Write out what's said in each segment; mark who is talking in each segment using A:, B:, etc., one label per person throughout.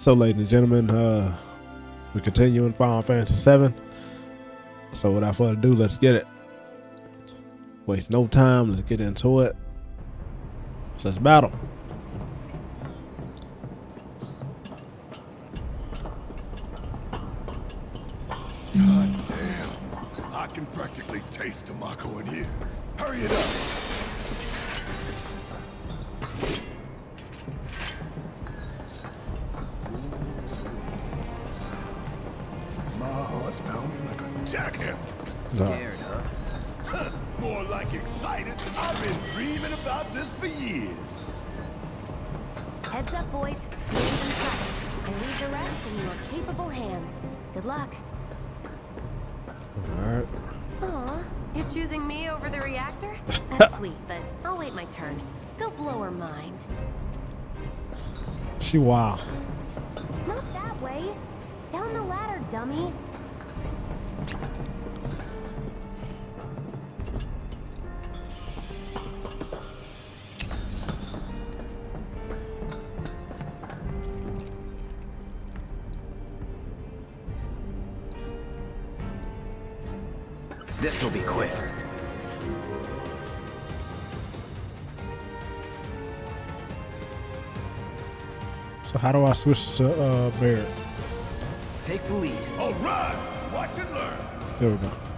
A: So, ladies and gentlemen, uh, we continue in Final Fantasy 7. So, without further ado, let's get it. Waste no time. Let's get into it. So let's battle.
B: God damn. I can practically taste the Mako in here. Hurry it up.
A: Switch to uh, Barret?
C: Take the lead.
B: All right. Watch and learn.
A: There we go.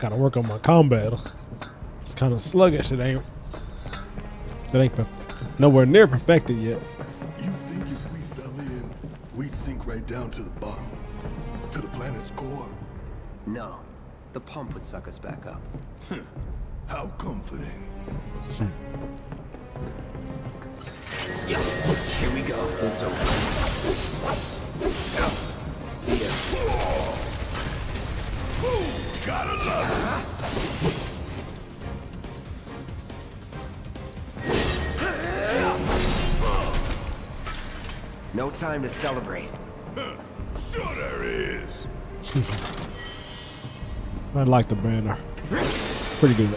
A: Gotta work on my combat. It's kind of sluggish. It ain't. It ain't perf- nowhere near perfected yet.
B: You think if we fell in, we'd sink right down to the bottom? To the planet's core?
C: No, the pump would suck us back up.
B: How comforting. Hmm.
C: Yes, here we go. It's over.
B: Gotta love it.
C: No time to celebrate.
B: Sure there is.
A: I like the banner. Pretty good.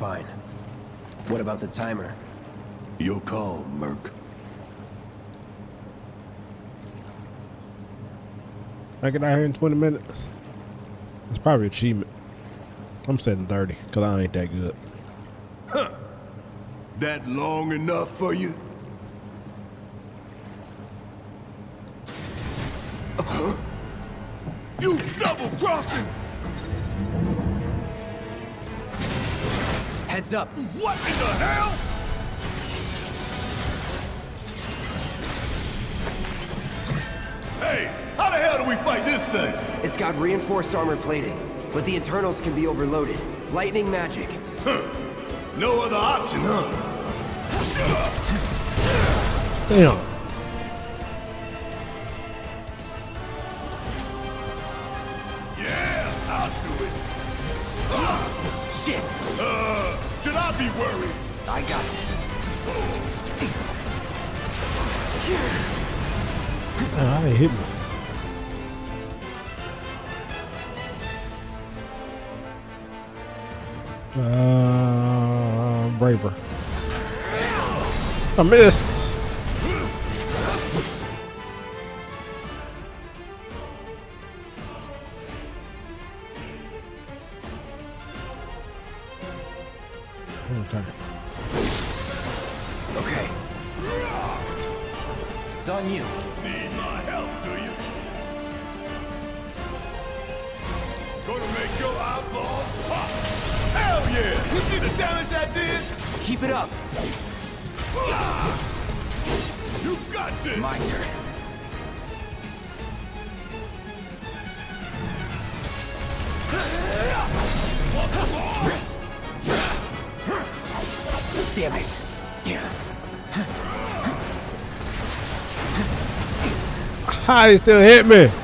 C: fine. What about the timer?
B: Your call, Merc.
A: I get out here in 20 minutes. It's probably achievement. I'm setting 30 because I ain't that good. Huh.
B: That long enough for you?
C: Heads up!
B: What in the hell? Hey, how the hell do we fight this thing?
C: It's got reinforced armor plating, but the internals can be overloaded. Lightning magic. Huh.
B: No other option, huh?
A: Damn.
B: Uh,
A: braver. I missed.
C: You
A: still hit me?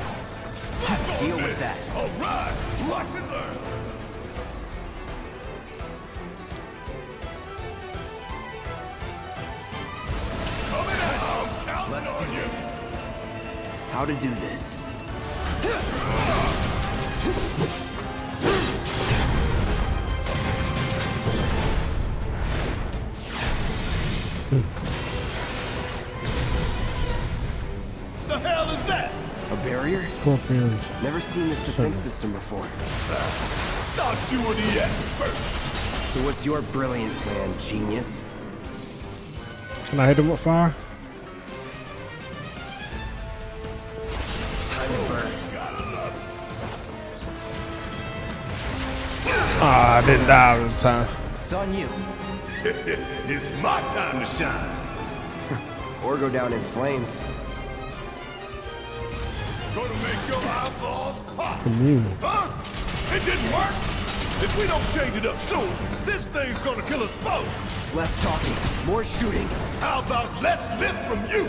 A: Can I hit him with fire?
C: Time to burn.
A: Ah, I didn't die this time.
C: It's on you.
B: it's my time to shine.
C: Or go down in flames.
B: Gonna make your eyeballs pop.
A: Immune.
B: Huh? It didn't work. If we don't change it up soon, this thing's gonna kill us both.
C: Less talking, more shooting.
B: How about less lip from you?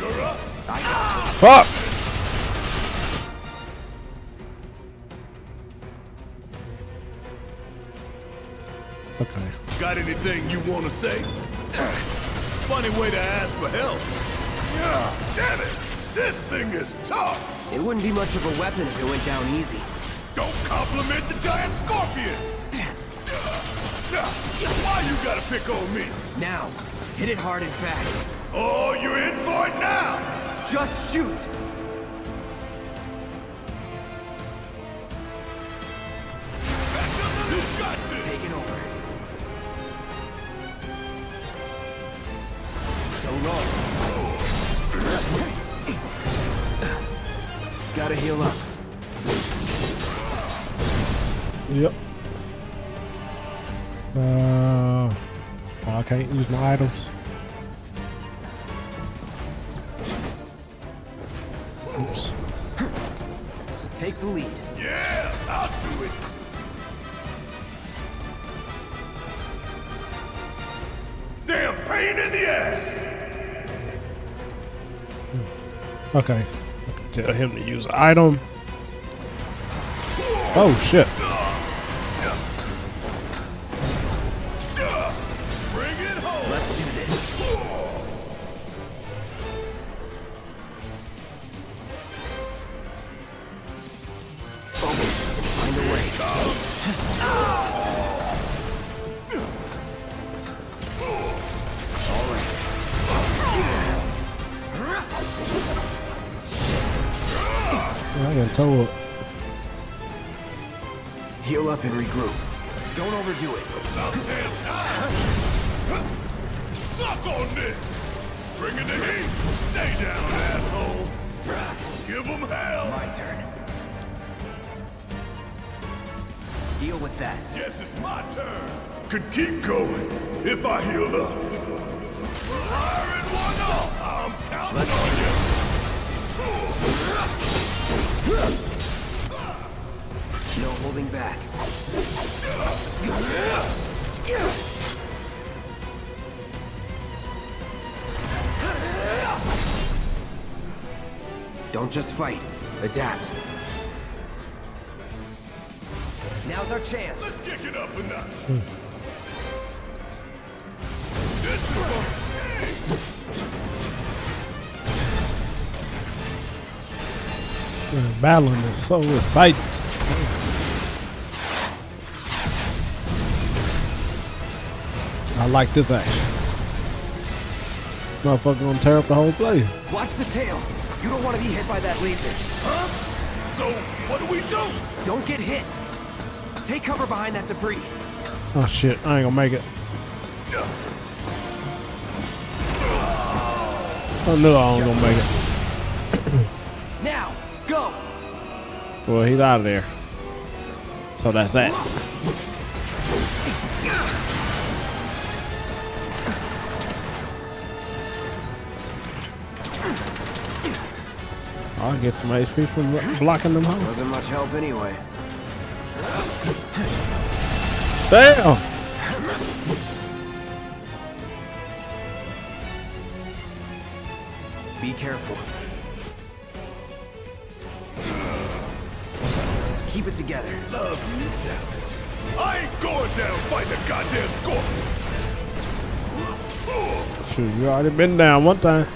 B: You're up. Ah! Fuck! It
C: wouldn't be much of a weapon if it went down easy.
B: Don't compliment the giant scorpion. Why you gotta pick on me?
C: Now, hit it hard and fast.
B: Oh, you're in for it now.
C: Just shoot!
A: My items. Oops.
C: Take the lead.
B: Yeah, I'll do it. Damn pain in the ass. Hmm.
A: Okay. I can tell him to use an item. Oh shit. Battling so exciting. I like this action. Motherfucker gonna tear up the whole place.
C: Watch the tail. You don't want to be hit by that laser.
B: Huh? So, what do we do?
C: Don't get hit. Take cover behind that debris.
A: Oh shit, I ain't gonna make it. I knew I wasn't gonna make it. Well, he's out of there. So that's that. I'll get some HP from blocking them hoes.
C: Wasn't much help anyway.
A: Damn!
C: Be careful. Keep it together.
B: Love me a challenge. I ain't going down fighting a goddamn scorpion.
A: Shoot, you already been down one time.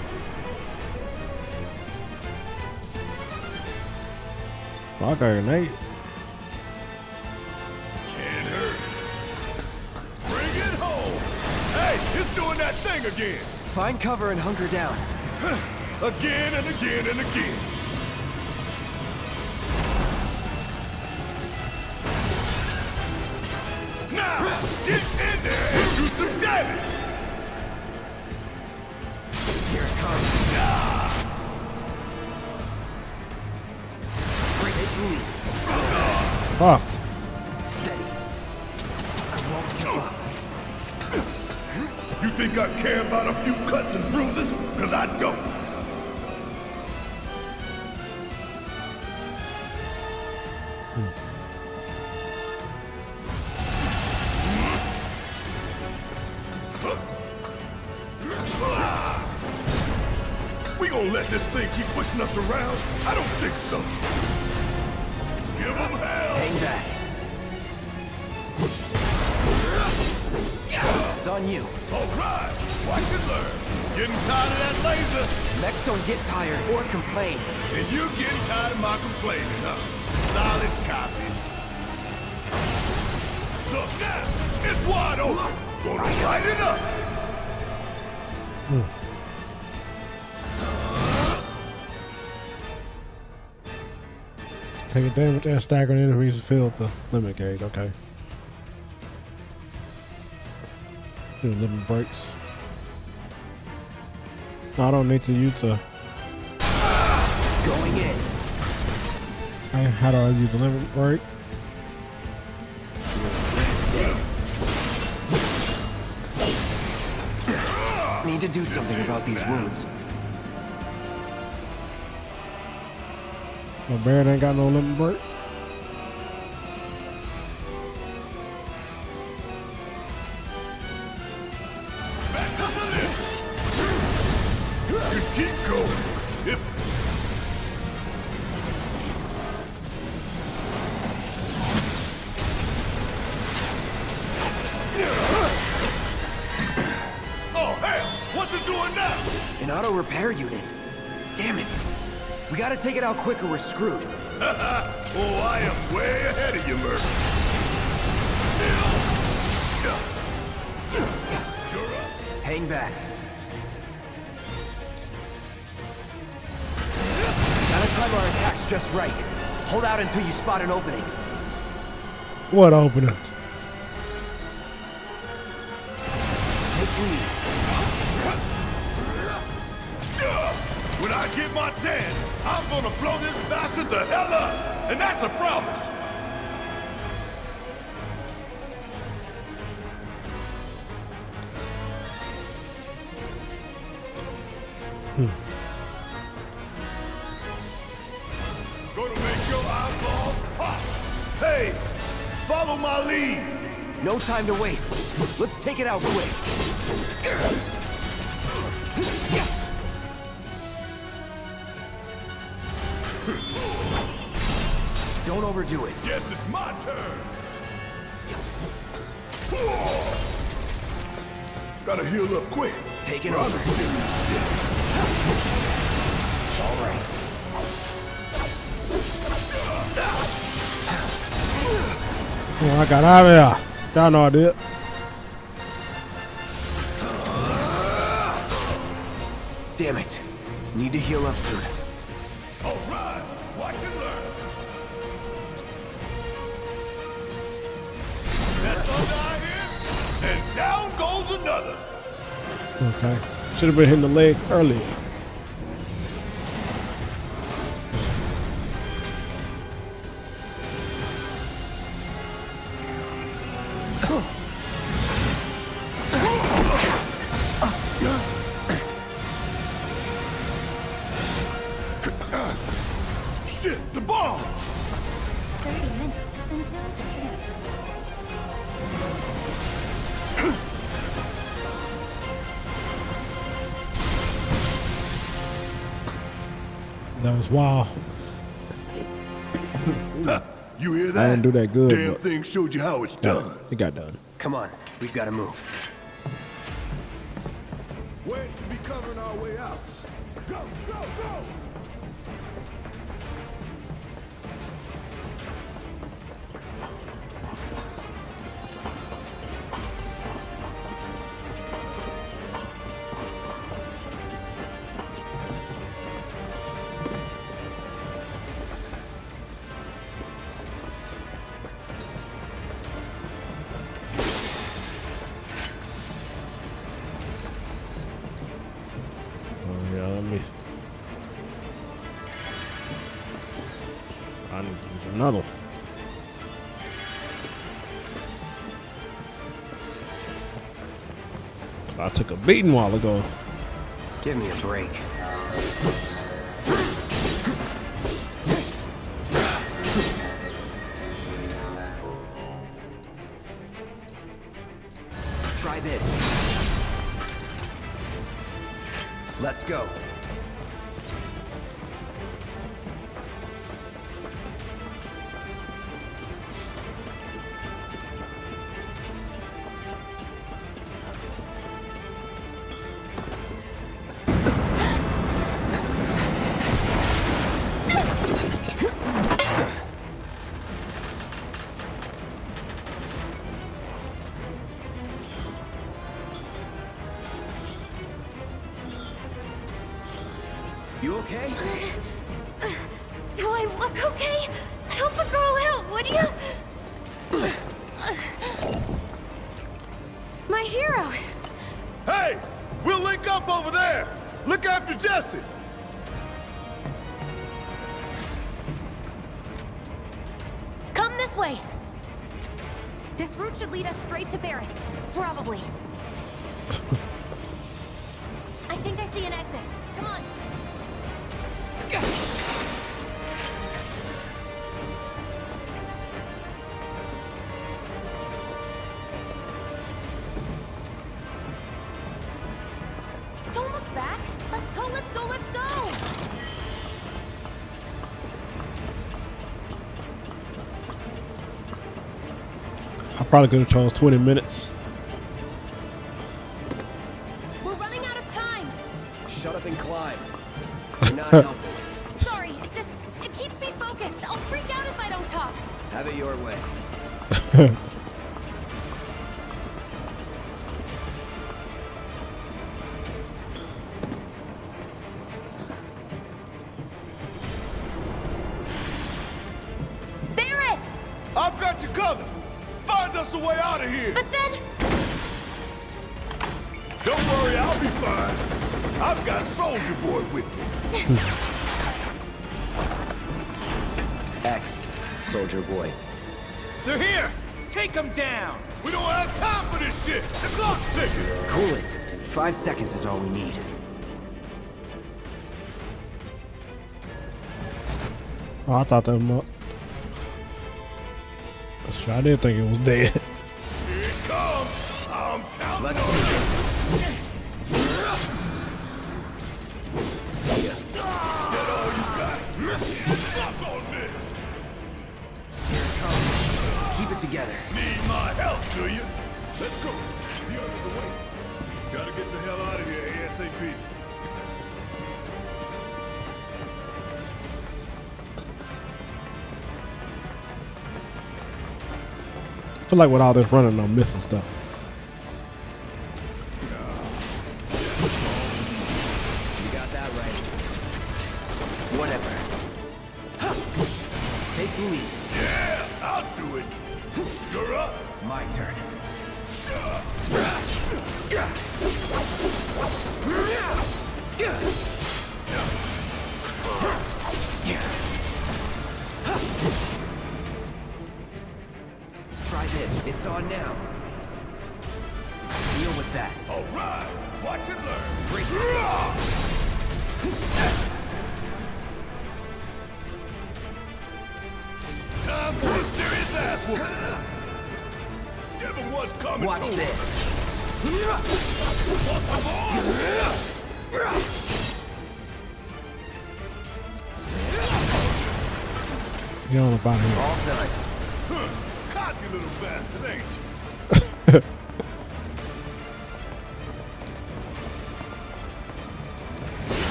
A: I got a grenade.
B: Can't hurt. Bring it home. Hey, it's doing that thing again.
C: Find cover and hunker down.
B: Again and again and again.
C: Take
B: a
A: damage and staggering enemies to fill the limit gauge. Okay. Do limit breaks. I don't need to use a.
C: Going in.
A: Hey, How do I use a limit break?
C: Need to do something about these wounds.
A: My bear ain't got no limit break.
C: repair to gotta take it out quick or we're screwed.
B: oh, I am way ahead of you, Murphy. You're up.
C: Hang back. Gotta time our attacks just right. Hold out until you spot an opening.
A: What opening?
B: gonna blow this bastard the hell up! And that's a promise! Hmm. Gonna make your eyeballs pop! Hey! Follow my lead!
C: No time to waste. Let's take it out quick. Overdo it.
B: Guess it's my turn. Gotta heal up quick.
C: Take it
B: Or I'm
C: over. All right.
A: Oh, I got out of there. Y'all Should have been hitting the legs earlier. That? I didn't do that good,
B: Damn
A: but-
B: thing showed you how it's done.
A: it. It got done.
C: Come on. We've got to move.
B: Where should be covering our way out? Go, go, go!
A: Took a beating while ago.
C: Give me a break.
D: Probably
A: could have chose 20 minutes.
C: way
B: out of here.
D: But then...
B: Don't worry, I'll be fine. I've got Soldier Boy with me.
C: X, Soldier Boy.
E: They're here! Take them down!
B: We don't have time for this shit! The clock's ticking!
C: Cool it. Five seconds is all we need.
B: I thought that I didn't think it was dead. feel like with all this running, I'm missing stuff.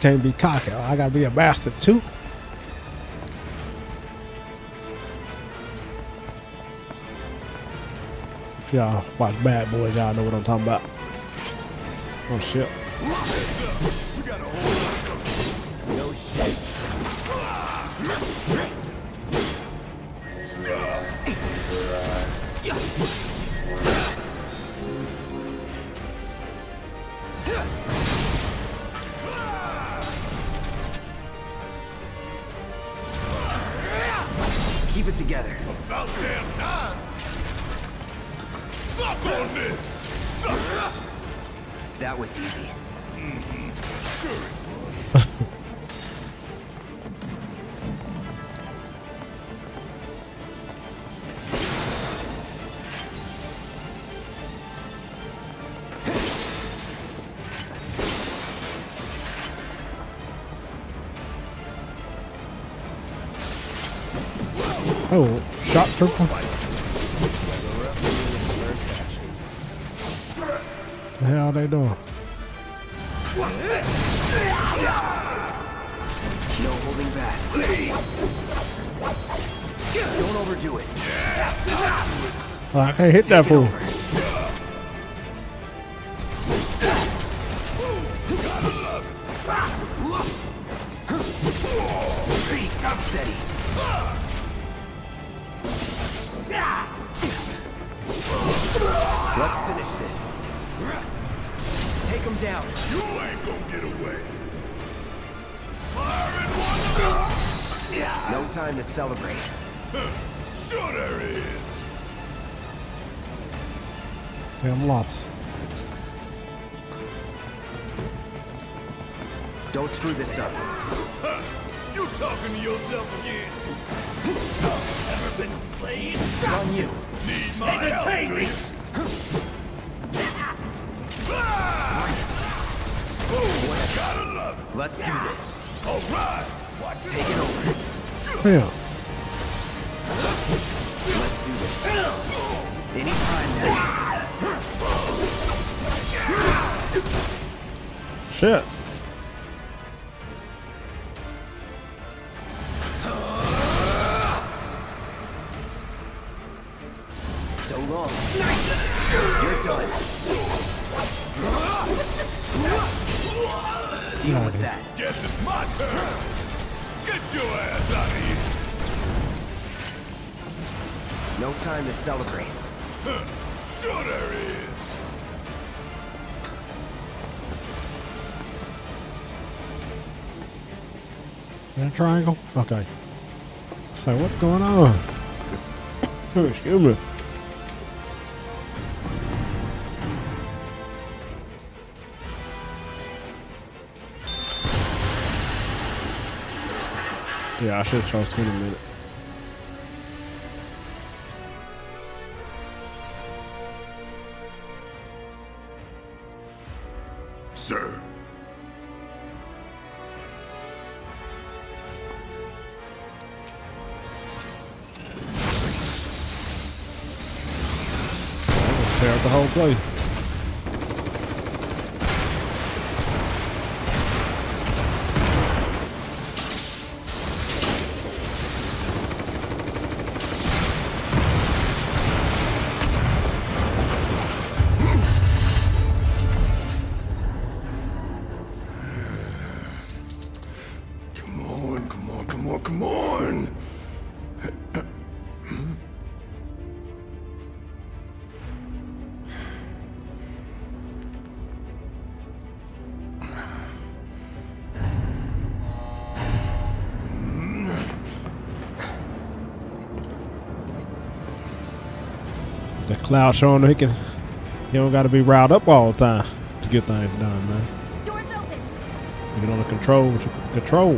B: can't be cocky. I gotta be a bastard too. If y'all watch Bad Boys, y'all know what I'm talking about. Oh shit.
C: keep it together.
F: About damn time! Suck on this! Suck!
C: That was easy.
B: Mm -hmm. Sure circle. The hell are they doing?
C: No holding back. Don't overdo it.
B: Oh, I can't hit that fool. triangle? Okay. So what's going on? Oh, excuse me.
A: Yeah, I should have charged 20 minutes. Tear cloud showing he can. He don't got to be riled up all the time to get things done, man.
D: Doors open.
A: You get on the control what you control.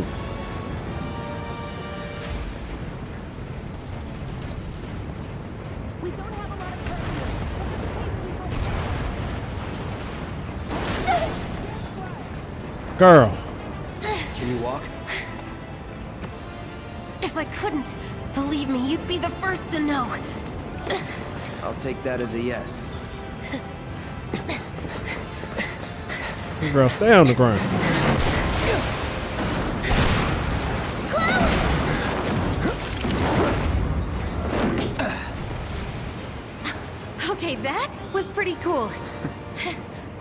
D: We don't have a lot of time.
A: Girl,
C: take that as a yes.
A: this girl, stay on the ground.
D: Okay, that was pretty cool.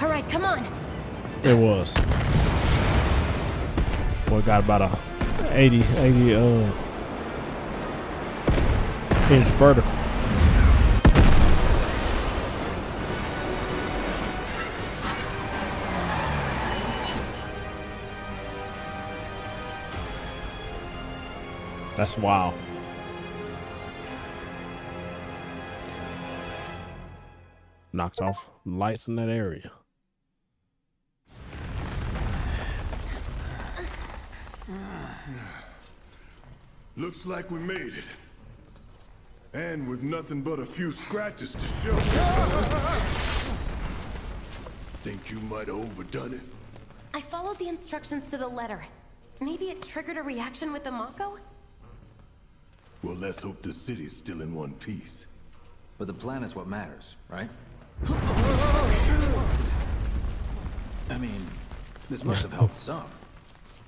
D: All right, come on.
A: It was. Boy got about a 80, 80 uh, inch vertical. That's wild. Knocks off lights in that area.
B: Looks like we made it. And with nothing but a few scratches to show. Think you might have overdone it?
D: I followed the instructions to the letter. Maybe it triggered a reaction with the Mako?
B: Well, let's hope the city's still in one piece.
G: But the plan is what matters, right? I mean, this must have helped some.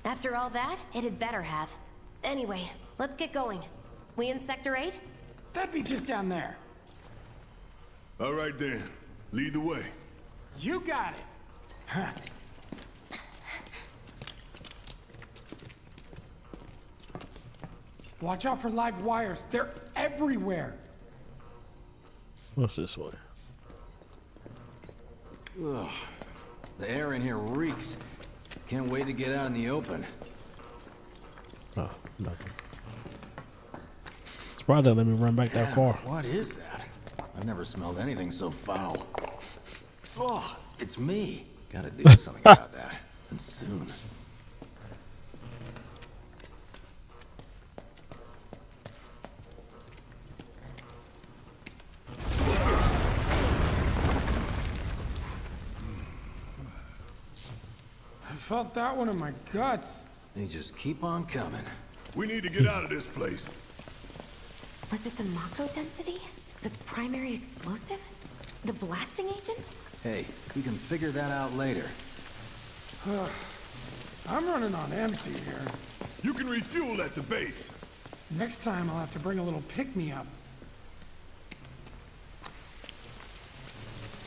D: After all that, it had better have. Anyway, let's get going. We in Sector 8?
H: That'd be just down there.
B: All right then, lead the way.
H: You got it. Huh. Watch out for live wires. They're everywhere.
A: What's this way?
G: Ugh. The air in here reeks. Can't wait to get out in the open.
A: Oh, nothing. Surprised they let me run back that far.
G: What is that? I've never smelled anything so foul. Oh, it's me. Gotta do something about that. And soon.
H: Felt that one in my guts.
G: They just keep on coming.
B: We need to get out of this place.
D: Was it the Mako density? The primary explosive? The blasting agent?
G: Hey, we can figure that out later.
H: I'm running on empty here.
B: You can refuel at the base.
H: Next time I'll have to bring a little pick-me-up.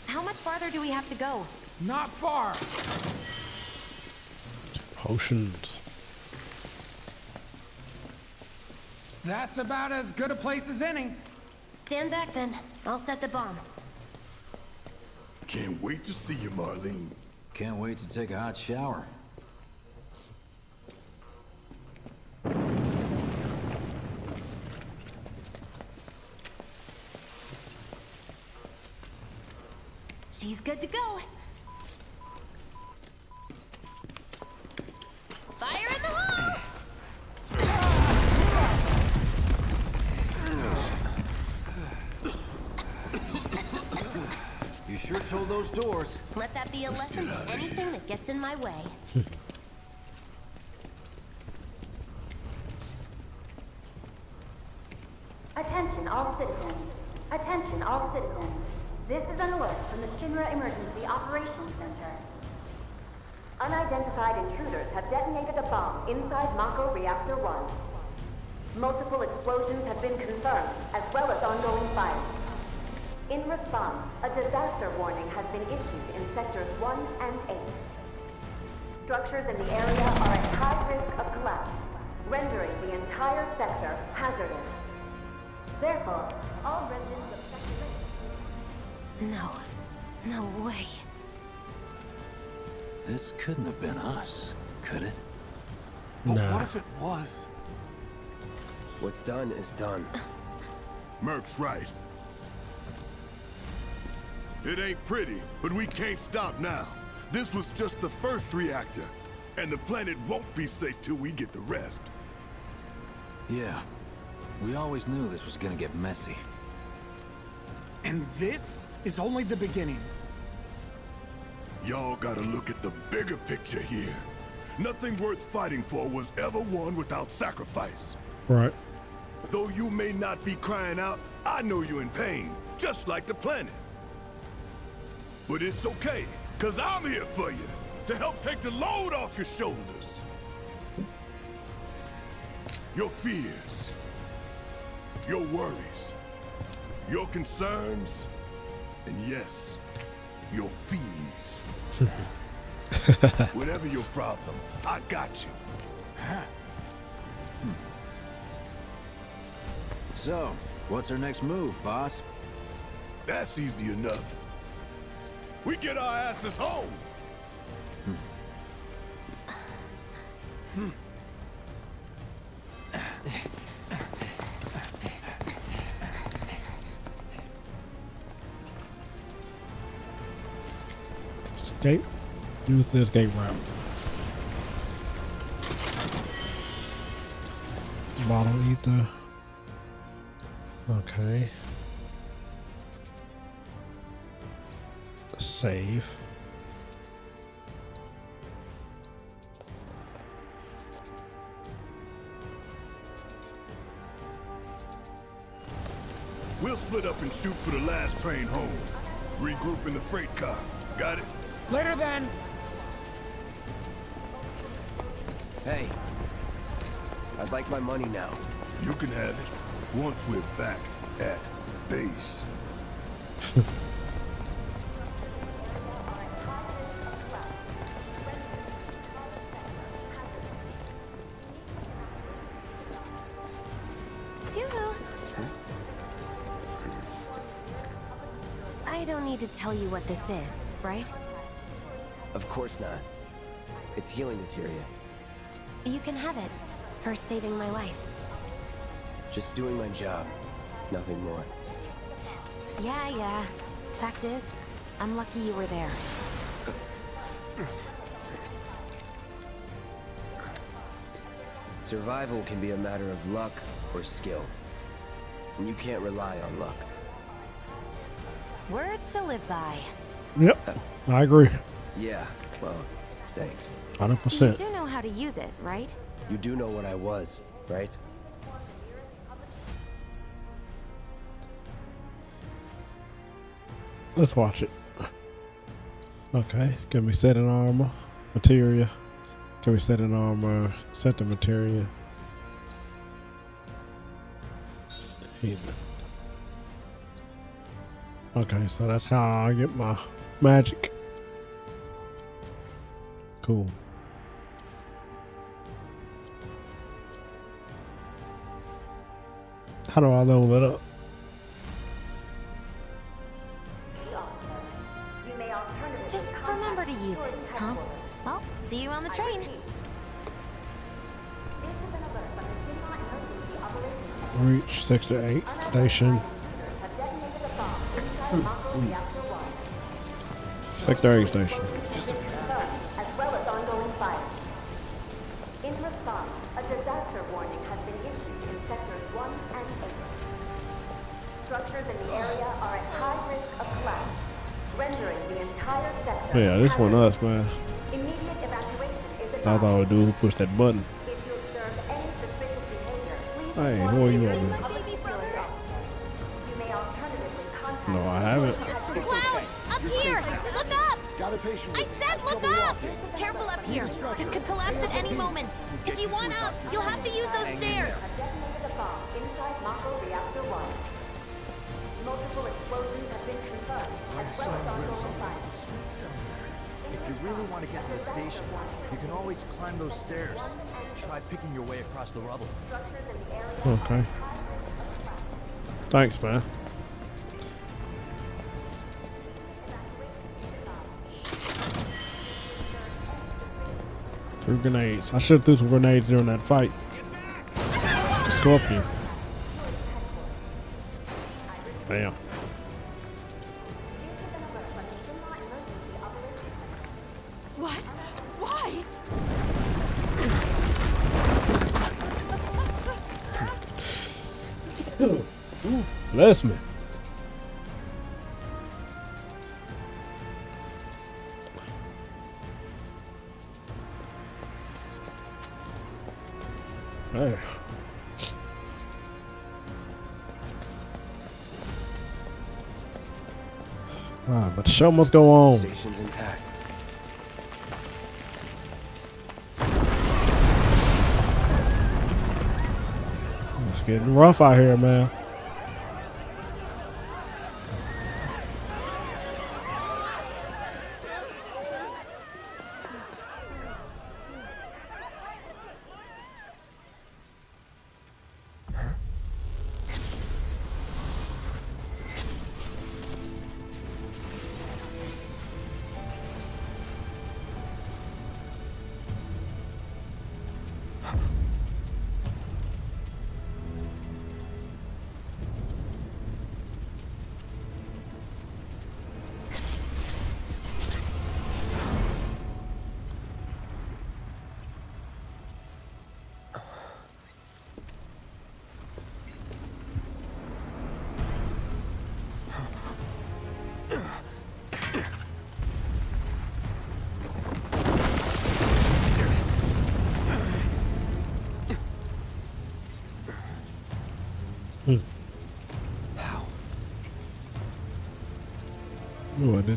D: How much farther do we have to go?
H: Not far.
A: Potions.
H: That's about as good a place as any.
D: Stand back then. I'll set the bomb.
B: Can't wait to see you, Marlene.
G: Can't wait to take a hot shower.
D: She's good to go. Fire in the hole!
G: You sure told those doors.
D: Let that be a Let's
B: lesson
D: to anything that gets in my way.
I: Attention all citizens. Attention all citizens. This is an alert from the Shinra Emergency Operations Center. Unidentified intruders have detonated a bomb inside Mako Reactor 1. Multiple explosions have been confirmed, as well as ongoing fires. In response, a disaster warning has been issued in sectors 1 and 8. Structures in the area are at high risk of collapse, rendering the entire sector hazardous. Therefore, all residents of Sector
D: No. No way.
G: This couldn't have been us, could it?
H: But
A: Nah.
H: what if it was?
C: What's done is done.
B: Merc's right. It ain't pretty, but we can't stop now. This was just the first reactor, and the planet won't be safe till we get the rest.
G: Yeah. We always knew this was gonna get messy.
H: And this is only the beginning.
B: Y'all gotta look at the bigger picture here. Nothing worth fighting for was ever won without sacrifice.
A: Right.
B: Though you may not be crying out, I know you're in pain, just like the planet. But it's okay, cause I'm here for you, to help take the load off your shoulders. Your fears, your worries, your concerns, and yes, your fees. Whatever your problem, I got you.
G: So, what's our next move, boss?
B: That's easy enough. We get our asses home.
A: Escape. Use the escape route. Bottle ether. Okay. Save.
B: We'll split up and shoot for the last train home. Regroup in the freight car. Got it?
H: Later then.
C: Hey. I'd like my money now.
B: You can have it once we're back at base.
D: Yoo-hoo. I don't need to tell you what this is, right?
C: Of course not. It's healing materia.
D: You can have it for saving my life.
C: Just doing my job. Nothing more.
D: Yeah, yeah. Fact is, I'm lucky you were there.
C: Survival can be a matter of luck or skill. And you can't rely on luck.
D: Words to live by.
A: Yep. I agree.
C: Yeah, well, thanks.
A: 100%.
D: You do know how to use it, right?
C: You do know what I was, right?
A: Let's watch it. Okay. Can we set an armor? Material. Can we set an armor? Set the material. Heathen. Okay, so that's how I get my magic. Cool. How do I level it up?
I: You may alternatively
D: Just remember to use it, huh? Well, see you on the train.
I: repeat. This is an alert from the Shinra Emergency Operations
A: Reach Sector 8 station.
I: Intruders have detonated a bomb inside Mako Reactor 1.
A: Sector 8 station.
I: Entire.
A: Yeah, this one us, man.
I: Immediate evacuation is
A: That's all
I: advised.
A: we do. Push that button.
I: If you observe any suspicious behavior, please
A: Hey,
I: report
A: who are you
I: the
A: over there?
I: public security officer. You may alternatively contact
A: No, I haven't.
D: Cloud! Up here! Look up!
J: Got a patient.
D: I said look up! Careful up here. This could collapse at any moment. If you want up, you'll have to use those stairs.
I: have detonated a bomb inside Mako Reactor 1. Multiple explosions have been confirmed, as well as ongoing fire.
J: If you really want to get to the station, you can always climb those stairs. Try picking your way across the rubble.
A: Okay. Thanks, man. Threw grenades. I should have threw some grenades during that fight. Scorpion. Damn. Bless me. Ah, but the show must go on.
C: Station's intact.
A: It's getting rough out here, man.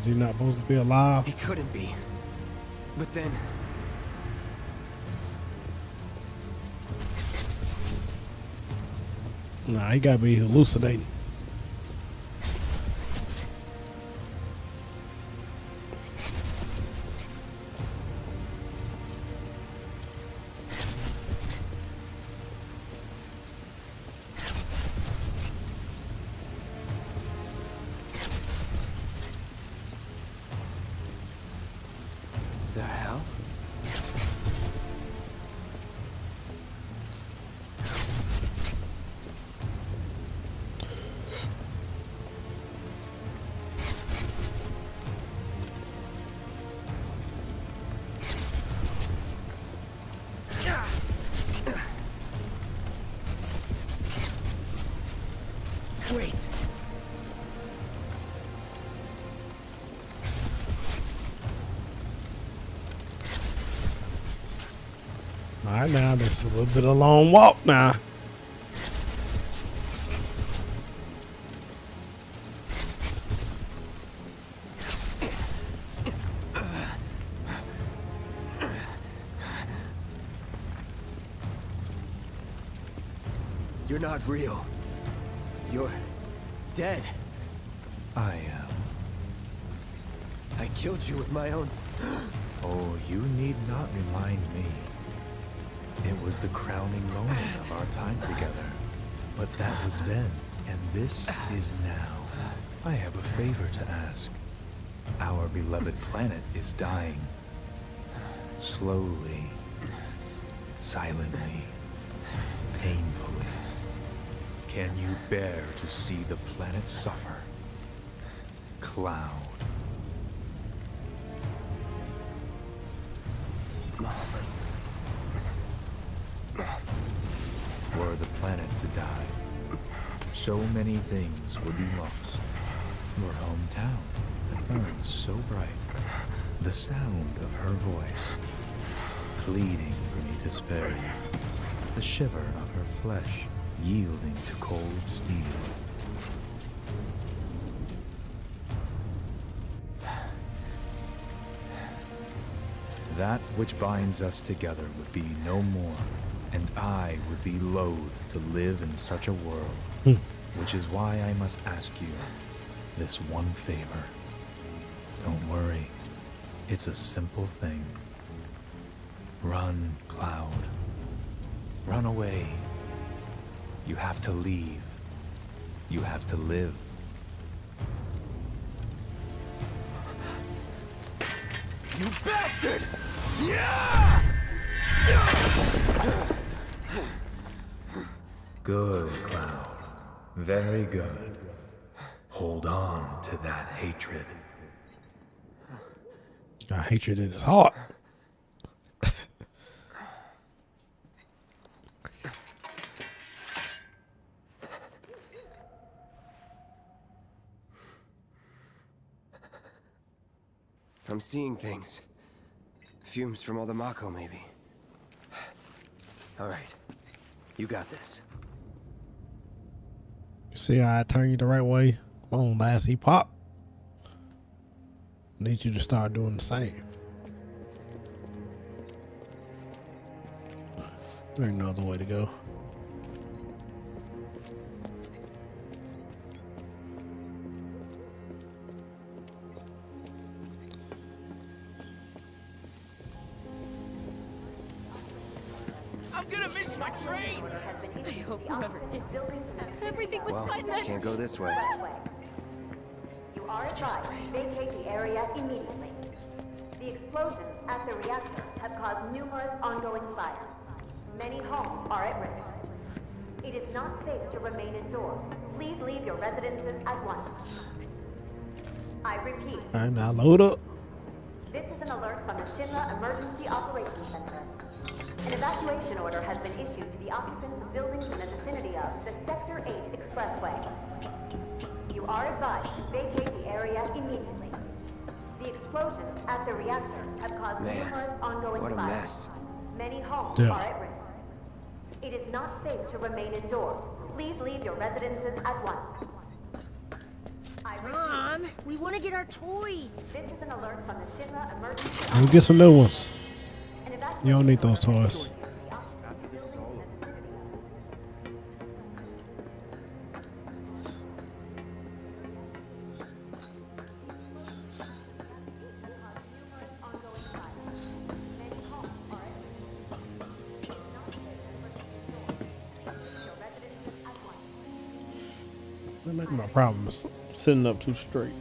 A: Is he not supposed to be alive?
C: He couldn't be. But then,
A: Nah, he gotta be hallucinating. Now this is a little bit of a long walk now.
C: You're not real. You're dead.
K: I am.
C: I killed you with my own.
K: Oh, you need not remind me. It was the crowning moment of our time together. But that was then, and this is now. I have a favor to ask. Our beloved planet is dying. Slowly. Silently. Painfully. Can you bear to see the planet suffer? Cloud. Die, so many things would be lost. Your hometown, that burns so bright. The sound of her voice, pleading for me to spare you. The shiver of her flesh, yielding to cold steel. That which binds us together would be no more, and I would be loath to live in such a world, hmm. which is why I must ask you this one favor. Don't worry, it's a simple thing. Run, Cloud. Run away. You have to leave. You have to live.
E: You bastard! Yeah!
K: Good, Cloud. Very good. Hold on to that hatred.
A: Got hatred in his heart.
C: I'm seeing things. Fumes from all the Mako, maybe. Alright. You got this.
A: See how I turn you the right way? Come on, Lassie Pop. Need you to start doing the same. There ain't no other way to go.
E: I'm gonna miss my train!
D: I hope whoever did this. Everything was
C: Well,
D: fine then.
C: can't go this way.
I: You are advised to vacate the area immediately. The explosions at the reactor have caused numerous ongoing fires. Many homes are at risk. It is not safe to remain indoors. Please leave your residences at once. I repeat,
A: Alright, now load up.
I: this is an alert from the Shinra Emergency Operations Center. An evacuation order has been issued to the occupants of buildings in the vicinity of the Sector 8 Expressway. You are advised to vacate the area immediately. The explosions at the reactor have caused
C: Man,
I: numerous ongoing
C: what a
I: fires.
C: mess.
I: Many homes
A: Yeah.
I: are at risk. It is not safe to remain indoors. Please leave your residences at once.
D: Mom, we want to get our toys.
I: this is an alert from the Shinra Emergency
A: And get some new ones. You don't need those toys. my problems sitting up too straight.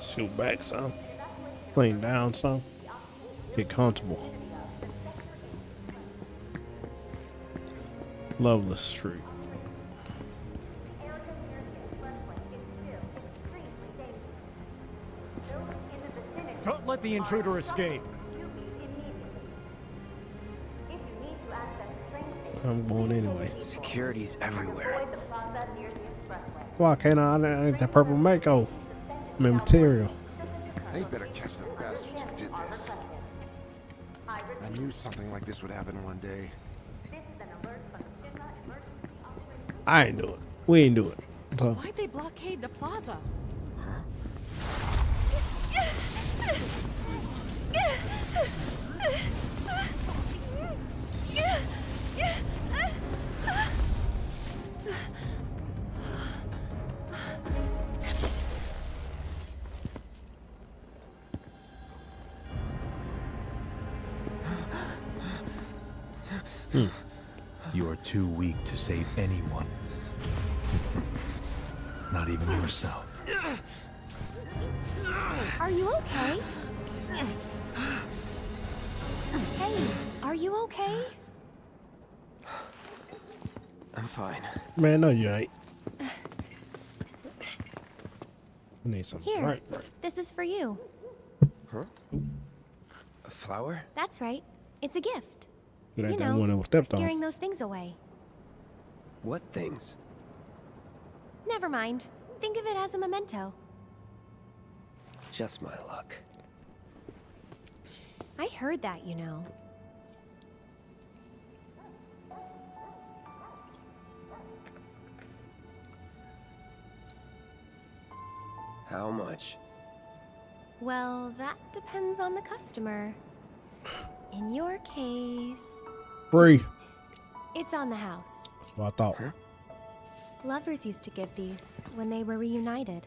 A: Scoot back some. Lean down some. Get comfortable. Loveless Street.
H: Don't let the intruder escape.
I: If you need to access the train station,
A: I'm going anyway.
C: Security's everywhere.
I: avoid the plaza near the expressway.
A: Why can't I? I ain't that purple Mako. I mean, material.
L: They better catch
I: I
L: I knew something like this would happen one day.
I: This is an alert from the Shinra Emergency Operations
A: I ain't do it. We ain't do it. So,
M: Why'd they blockade the plaza?
K: You anyone. Not even yourself.
D: Are you okay? Hey, are you okay?
C: I'm fine.
A: man, no, you ain't. I need some.
D: Here,
A: Right, right.
D: this is for you.
C: Huh? A flower?
D: That's right. It's a gift.
A: It ain't
D: you
A: that
D: know,
A: one that was stepped on.
D: scaring those things away.
C: What things?
D: Never mind.
N: think of it as a memento.
C: Just my luck.
N: I heard that, you know.
C: How much?
N: Well, that depends on the customer. In your case,
A: Free.
N: it's on the house.
A: Well, I thought.
N: Lovers used to give these when they were reunited.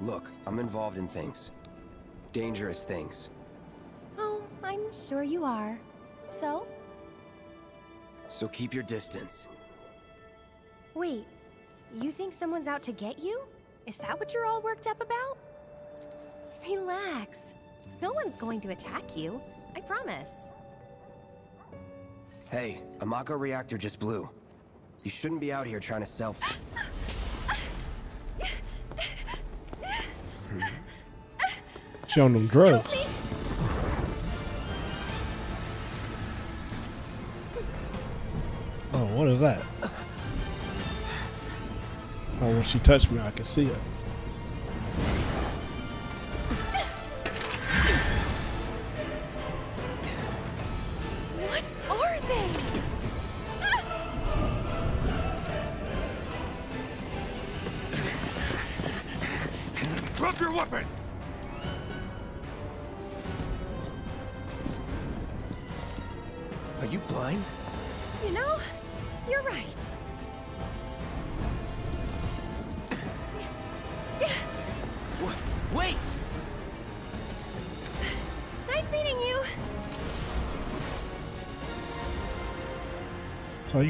C: Look, I'm involved in things. Dangerous things.
N: Oh, I'm sure you are. So?
C: So keep your distance.
N: Wait, you think someone's out to get you? Is that what you're all worked up about? Relax. No one's going to attack you. I promise.
C: Hey, a Mako reactor just blew. You shouldn't be out here trying to self.
A: Showing them drugs. Oh, what is that? Oh, when she touched me, I could see it.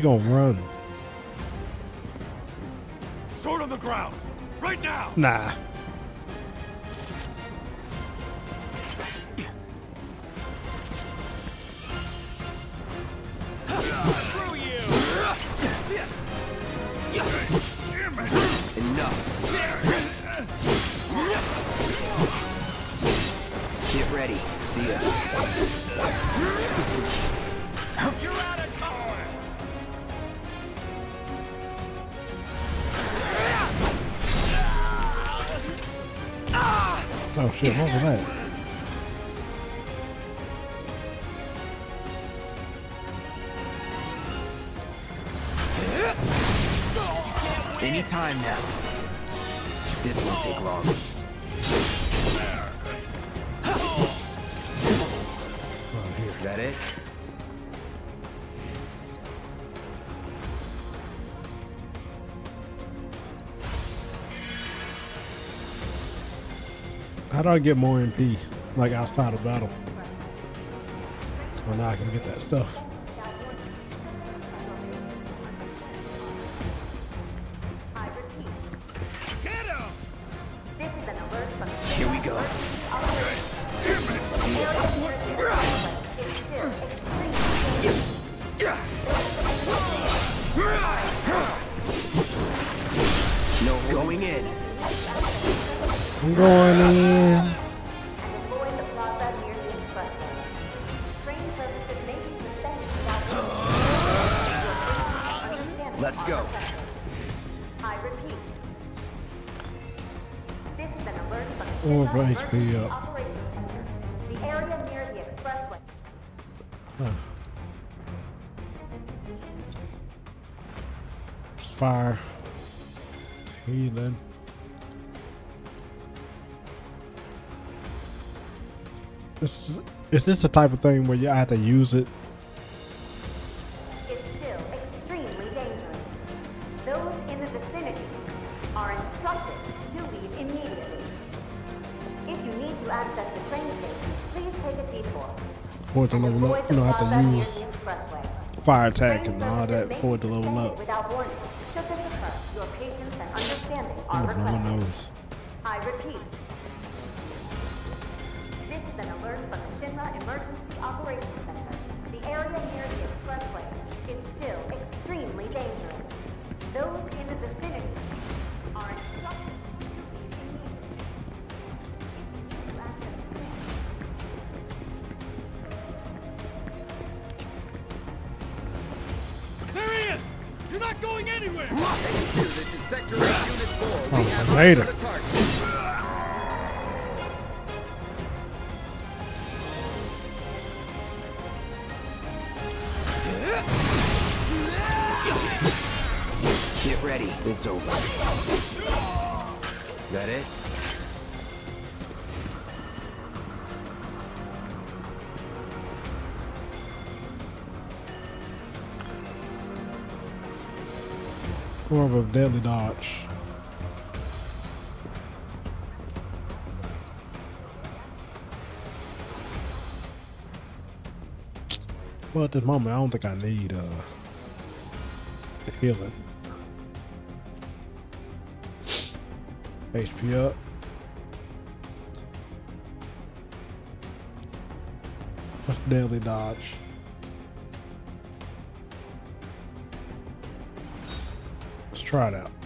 A: Gonna run?
E: Sword on the ground! Right now!
A: Nah.
C: Enough. Get ready. See ya.
E: You're out of
A: Oh shit, what was that?
C: Anytime now. This won't take long.
A: How do I get more MP? Like outside of battle? Well, now I can get that stuff. Fire. Healing. This is, is this the type of thing where you have to use it?
I: is still extremely dangerous. Those in the vicinity are instructed to leave immediately. If you need to access the train station, please take a detour.
A: For it to level up, you know, have to use fire attack and all that for it to level up.
I: Are
A: gonna blow my
I: I repeat. This is an alert from the Shinra Emergency Operations Center. The area near the expressway is still extremely dangerous. Those in the vicinity are instructed to leave immediately. If you need to access the train,
E: going anywhere. This is Sector 8, Unit 4. We have
A: later.
C: Get ready. It's over. That it?
A: Form of a deadly dodge. Well, at this moment, I don't think I need uh, healing. HP up. Deadly dodge? Try it out.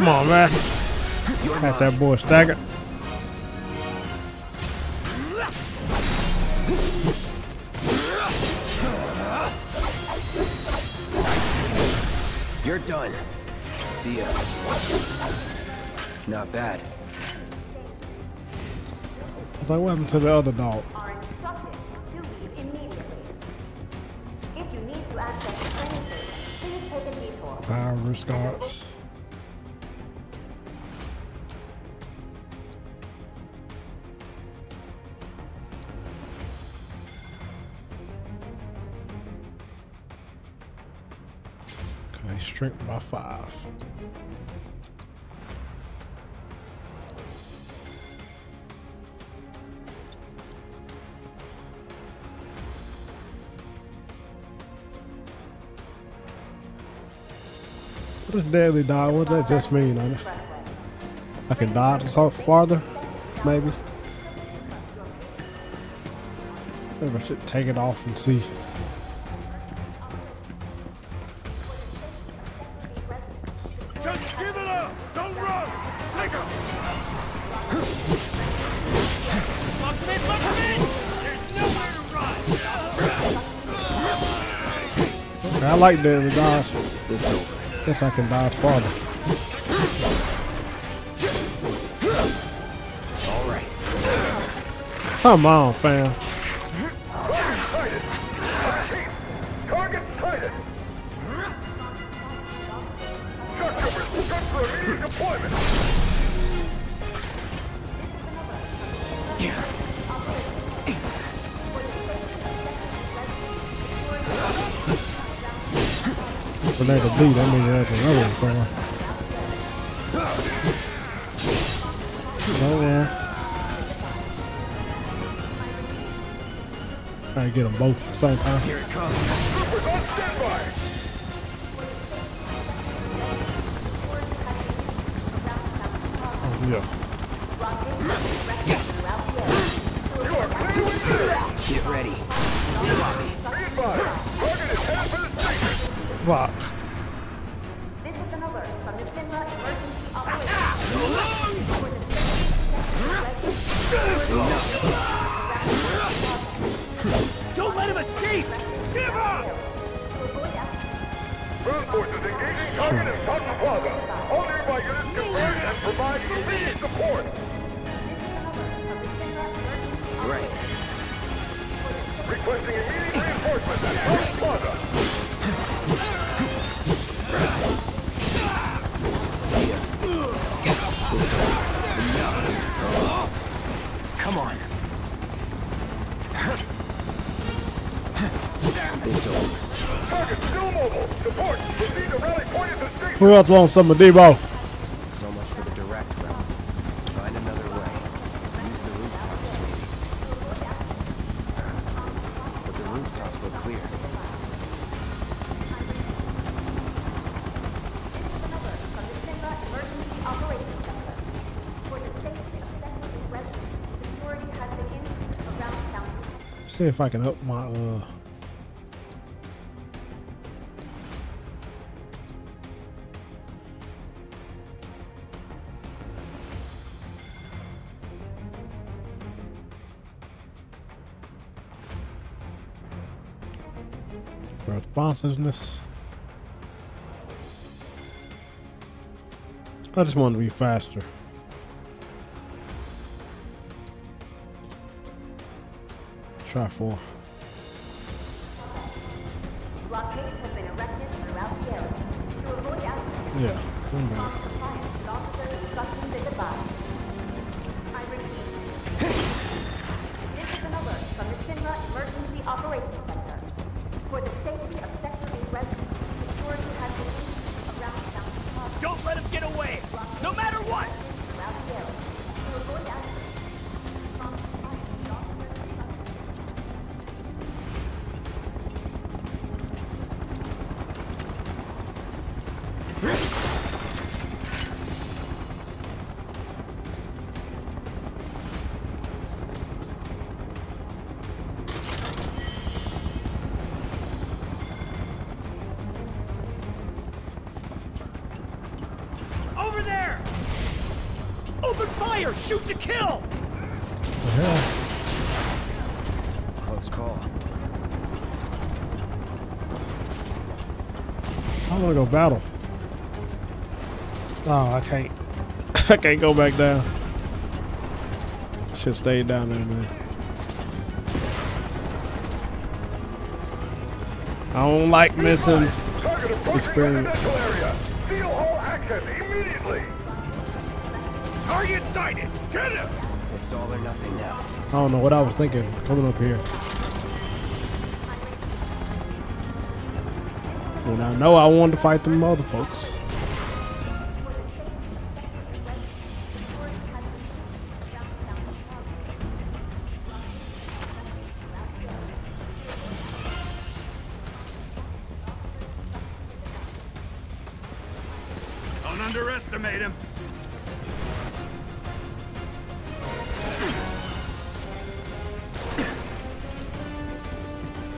A: Come on, man.
C: You're
A: that boy staggered.
C: You're done. See ya. Not bad.
A: I was like, what happened to the other dog? Deadly dodge? What does that just mean? I, I can dodge so farther, maybe. Maybe I should take it off and see.
I: Just give it up! Don't run! Take him!
E: Box him in, box him in! There's nowhere to run.
A: I like deadly dodge. Guess I can dodge farther.
C: All right.
A: Come on, fam.
I: For
A: that to do, that means there's another one somewhere. Oh yeah. Try to get them both at the same time.
C: Here it comes.
I: Troopers on standby!
A: Oh, yeah.
I: You are clear with this!
C: Get ready. Copy.
I: Forces engaging target in Tata Plaza. All nearby units converge and provide immediate support.
C: Right.
I: Requesting immediate reinforcements at Plaza.
A: Who else wants some of Debo?
C: So much for the direct route. Find another way. Use the rooftops. But the rooftops look clear.
A: See if I can help. my I just want to be faster. Try four.
I: Blockades have been erected throughout the area. To avoid accidents,
A: Yeah. one minute.
I: compliance with officer instructions is advised. I repeat. This is an alert from the Shinra Emergency Operations Center. For the safety of Sector 8 residents, security has been increased around Fountain Plaza.
E: Don't let him get away! No matter what!
A: Battle. Oh, I can't. I can't go back down. Should stay down there, man. I don't like missing experience.
B: area. Seal hall access immediately.
E: Target sighted! Get him!
C: It's all or nothing now.
A: I don't know what I was thinking coming up here. When I know I wanted to fight them other folks.
E: Don't underestimate him.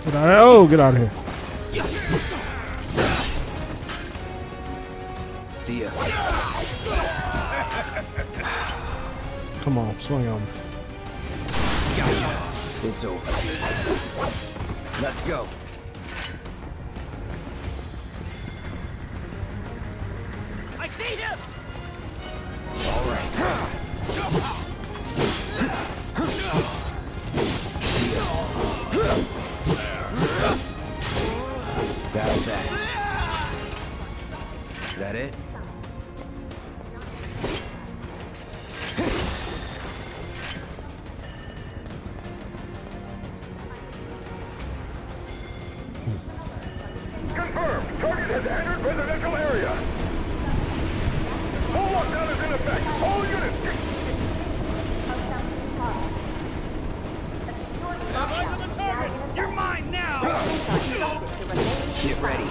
A: Get out of Oh, get out of here.
B: Target has entered residential area. Full lockdown is in effect. All units.
E: Eyes on the target! You're mine now!
C: Get ready.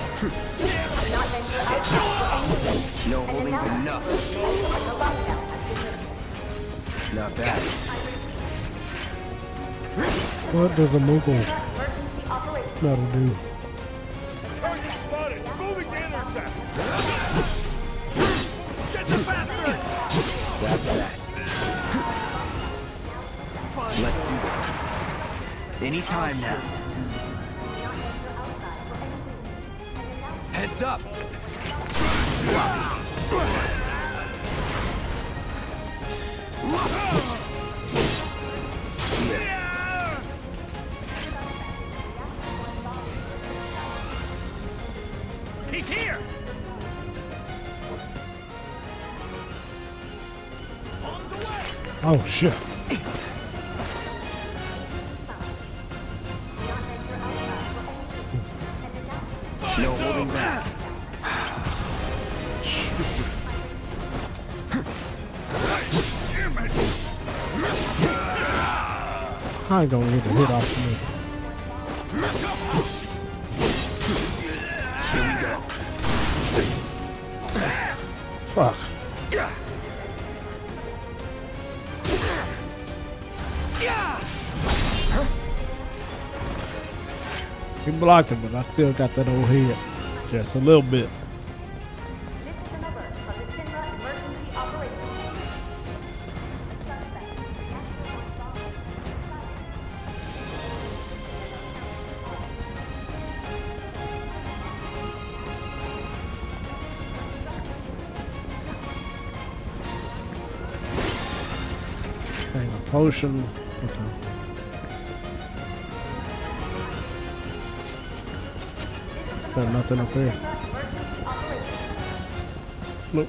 C: No holding enough. Not bad.
A: What does a Moogle medal do?
C: That's that. Let's do this. Anytime now. Heads up.
A: Oh shit.
C: No holding back.
A: I ain't gonna hit off blocked it, but I still got that old head. Just a little bit. Potion. Said nothing up here. Nope.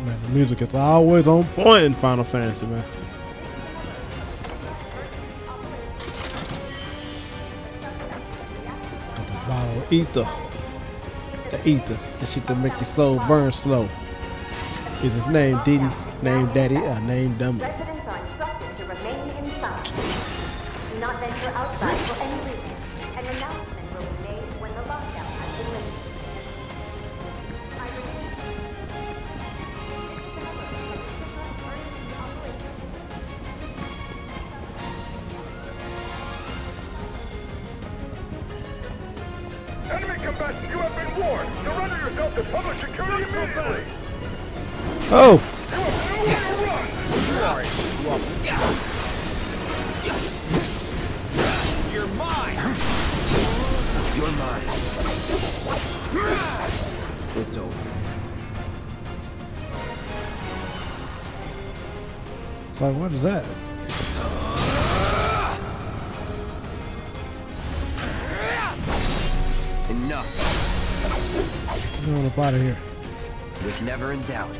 A: Man, the music is always on point in Final Fantasy, man. Ether. The ether. The shit that make your soul burn slow. Is his name Diddy? Name Daddy? Or name Dummy?
I: Residents are instructed to remain inside. Do not venture outside
B: To public security immediately.
A: Oh!
E: You're mine!
C: You're mine. It's over.
A: It's like, what is that? Get on up out of here.
C: Was never in doubt.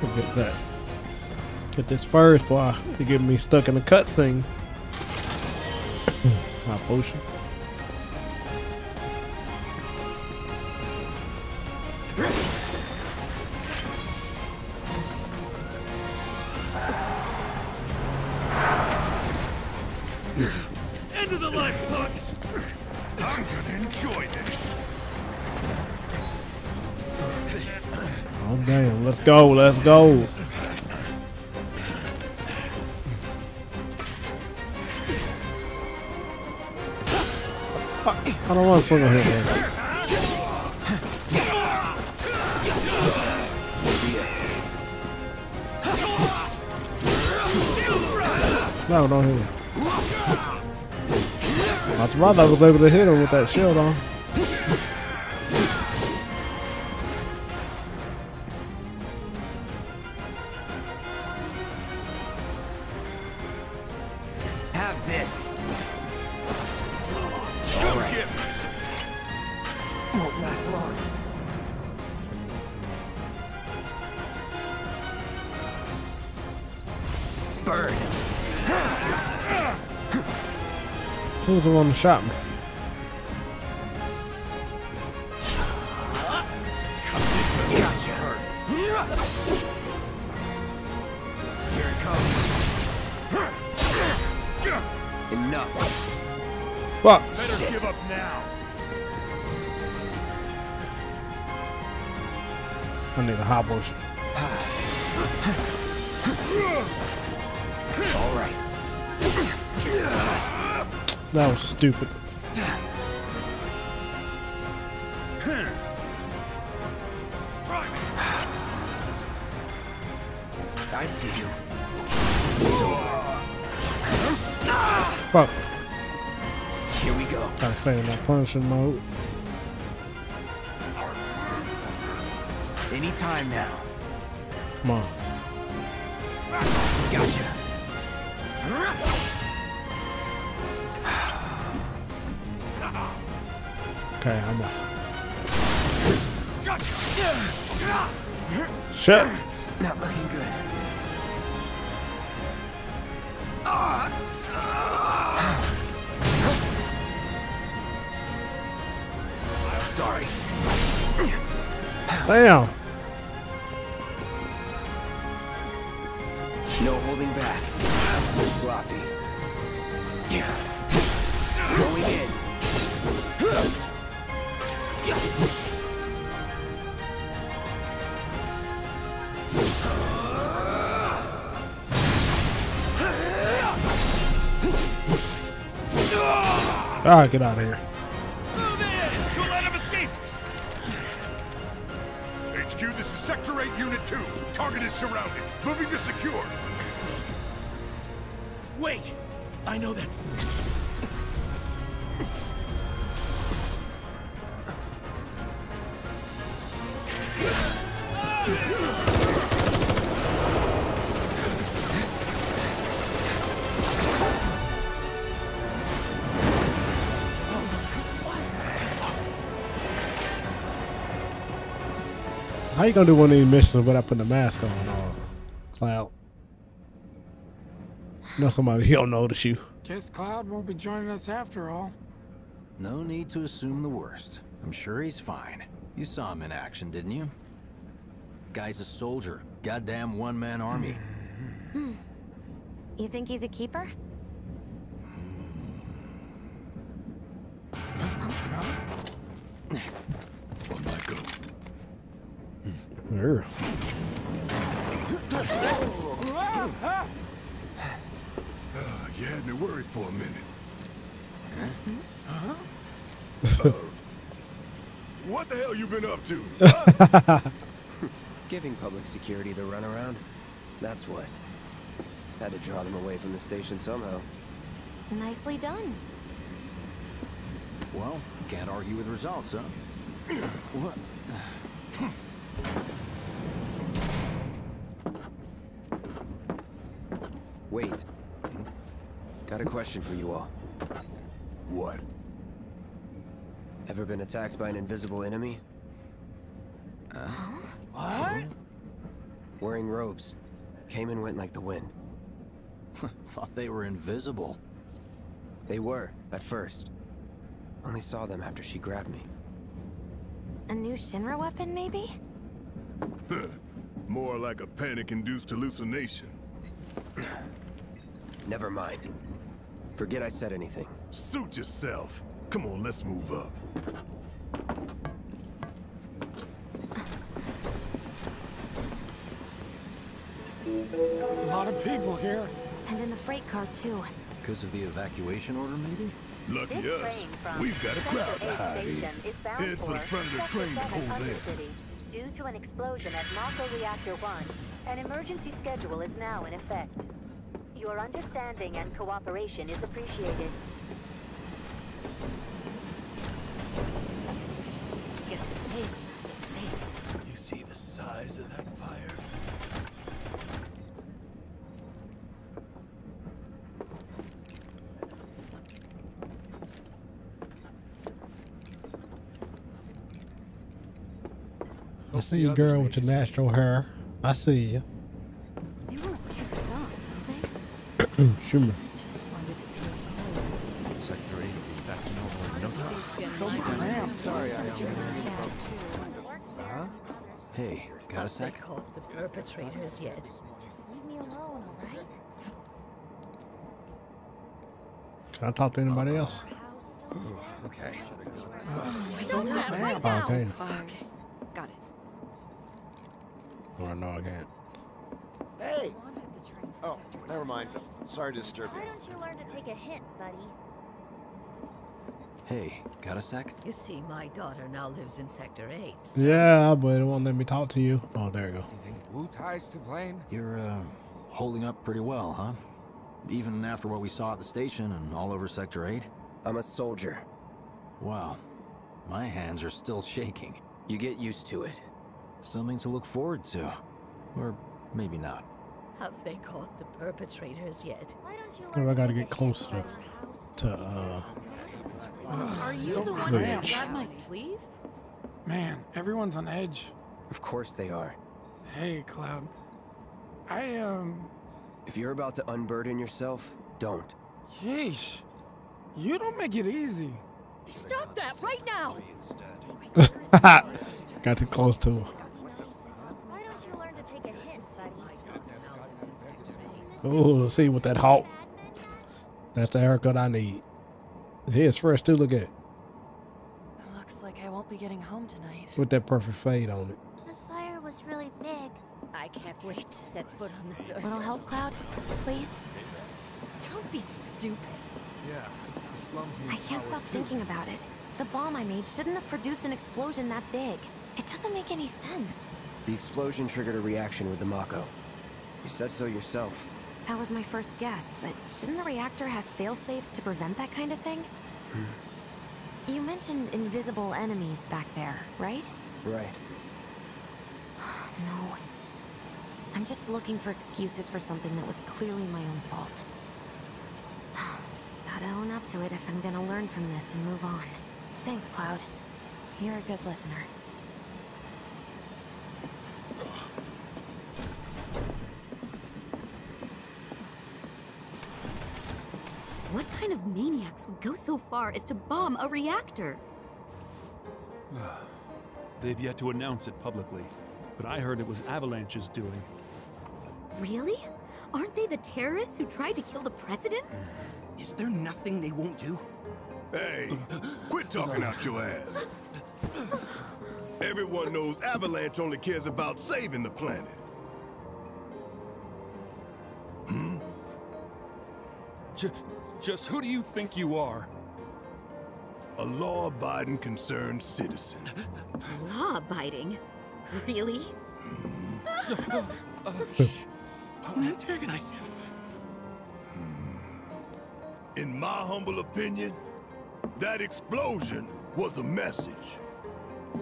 A: We'll get that. Get this first while they get me stuck in the cutscene. My potion. Let's go! I don't want to swing on him. Man. No, don't hit him. Thought I was able to hit him with that shield on.
C: Comes. Enough.
A: Fuck!
B: Better give up now.
A: I need a hot potion.
C: All right.
A: That was stupid.
C: I see you.
A: Fuck.
C: Here we go.
A: Gotta stay in that punishing mode.
C: Anytime now.
A: Come on.
C: Gotcha.
A: Okay, I'm off. Shit.
C: Not looking good. Sorry.
A: Damn. Right, get out of here. You gonna do one of these missions without putting a mask on, uh, Cloud? You know somebody he don't notice you.
H: Guess Cloud won't be joining us after all.
G: No need to assume the worst. I'm sure he's fine. You saw him in action, didn't you? Guy's a soldier. Goddamn one-man army.
D: Hmm. You think he's a keeper?
A: Err.
B: Uh, you had me worried for a minute.
H: Huh?
B: Uh, what the hell you been up to?
C: Giving public security the runaround. That's what. Had to draw them away from the station somehow.
D: Nicely done.
G: Well, can't argue with results, huh? what?
C: Wait. Got a question for you all.
B: What?
C: Ever been attacked by an invisible enemy?
H: What?
C: Wearing robes. Came and went like the wind.
G: Thought they were invisible.
C: They were, at first. Only saw them after she grabbed me.
D: A new Shinra weapon, maybe?
B: More like a panic-induced hallucination.
C: Never mind. Forget I said anything.
B: Suit yourself. Come on, let's move up.
H: A lot of people here.
D: And in the freight car, too.
G: Because of the evacuation order, maybe?
B: Lucky
I: This
B: us. We've got a crowd
I: Sector
B: to
I: 8
B: hide in.
I: station is bound
B: Head for the front of the train to
I: 7
B: hold there.
I: Undercity. Due to an explosion at Mako Reactor 1, an emergency schedule is now in effect. Your understanding and cooperation is appreciated.
D: Guess the pig's so safe.
L: You see the size of that fire?
A: I see you, girl, with your natural hair. I see you.
D: Mm, will they?
A: Schumer.
D: Just wanted to be alone.
L: Sector 8 will be back to normal in no time.
H: So cramped.
C: Sorry, I
L: Huh?
G: Hey, got a sec?
M: They caught the perpetrators yet.
D: Just leave me alone, alright?
A: Can I talk to anybody else?
L: Okay.
D: Stop that right
A: Oh,
D: now!
A: okay.
D: Fires. Got it.
A: Or no, I can't.
L: Hey!
D: Wanted the train for
L: Oh, never mind. Sorry to disturb you.
D: Why don't you learn to take a hint, buddy?
G: Hey, got a sec?
M: You see, my daughter now lives in Sector 8. so
A: Yeah, but it won't let me talk to you. Oh, there you go.
H: Do you think Wutai's to blame?
G: You're, uh, holding up pretty well, huh? Even after what we saw at the station and all over Sector 8?
C: I'm a soldier.
G: Wow. My hands are still shaking.
C: You get used to it.
G: Something to look forward to. Or maybe not.
M: Have they caught the perpetrators yet?
D: Why don't you
A: Well,
D: learn
A: I gotta get closer
D: hint from your house?
A: To, uh,
H: Are
D: you
H: so
D: the one
A: that
D: grabbed my sleeve?
H: Man, everyone's on edge.
C: Of course they are.
H: Hey, Cloud. I, um...
C: If you're about to unburden yourself, don't.
H: Yeesh. You don't make it easy.
M: Stop that right now!
A: got too close to her. Oh, let's see what that hawk. That's the haircut I need. Here's fresh too. Look at it.
O: Looks like I won't be getting home tonight.
A: With that perfect fade on it.
P: The fire was really big.
M: I can't wait to set foot on the surface.
D: Little help, Cloud? Please?
O: Don't be stupid.
J: Yeah, the slums need
D: I can't stop
J: too.
D: thinking about it. The bomb I made shouldn't have produced an explosion that big. It doesn't make any sense.
C: The explosion triggered a reaction with the Mako. You said so yourself.
D: That was my first guess, but shouldn't the reactor have fail-safes to prevent that kind of thing? Hmm. You mentioned invisible enemies back there, right?
C: Right.
D: No. I'm just looking for excuses for something that was clearly my own fault. Gotta own up to it if I'm gonna learn from this and move on. Thanks, Cloud. You're a good listener.
N: What kind of maniacs would go so far as to bomb a reactor?
Q: They've yet to announce it publicly, but I heard it was Avalanche's doing.
N: Really? Aren't they the terrorists who tried to kill the president?
R: Is there nothing they won't do?
B: Hey, quit talking out your ass. Everyone knows Avalanche only cares about saving the planet. Hmm?
Q: J- just who do you think you are?
B: A law-abiding concerned citizen.
N: Law abiding? Really?
R: Don't antagonize him.
B: In my humble opinion, that explosion was a message.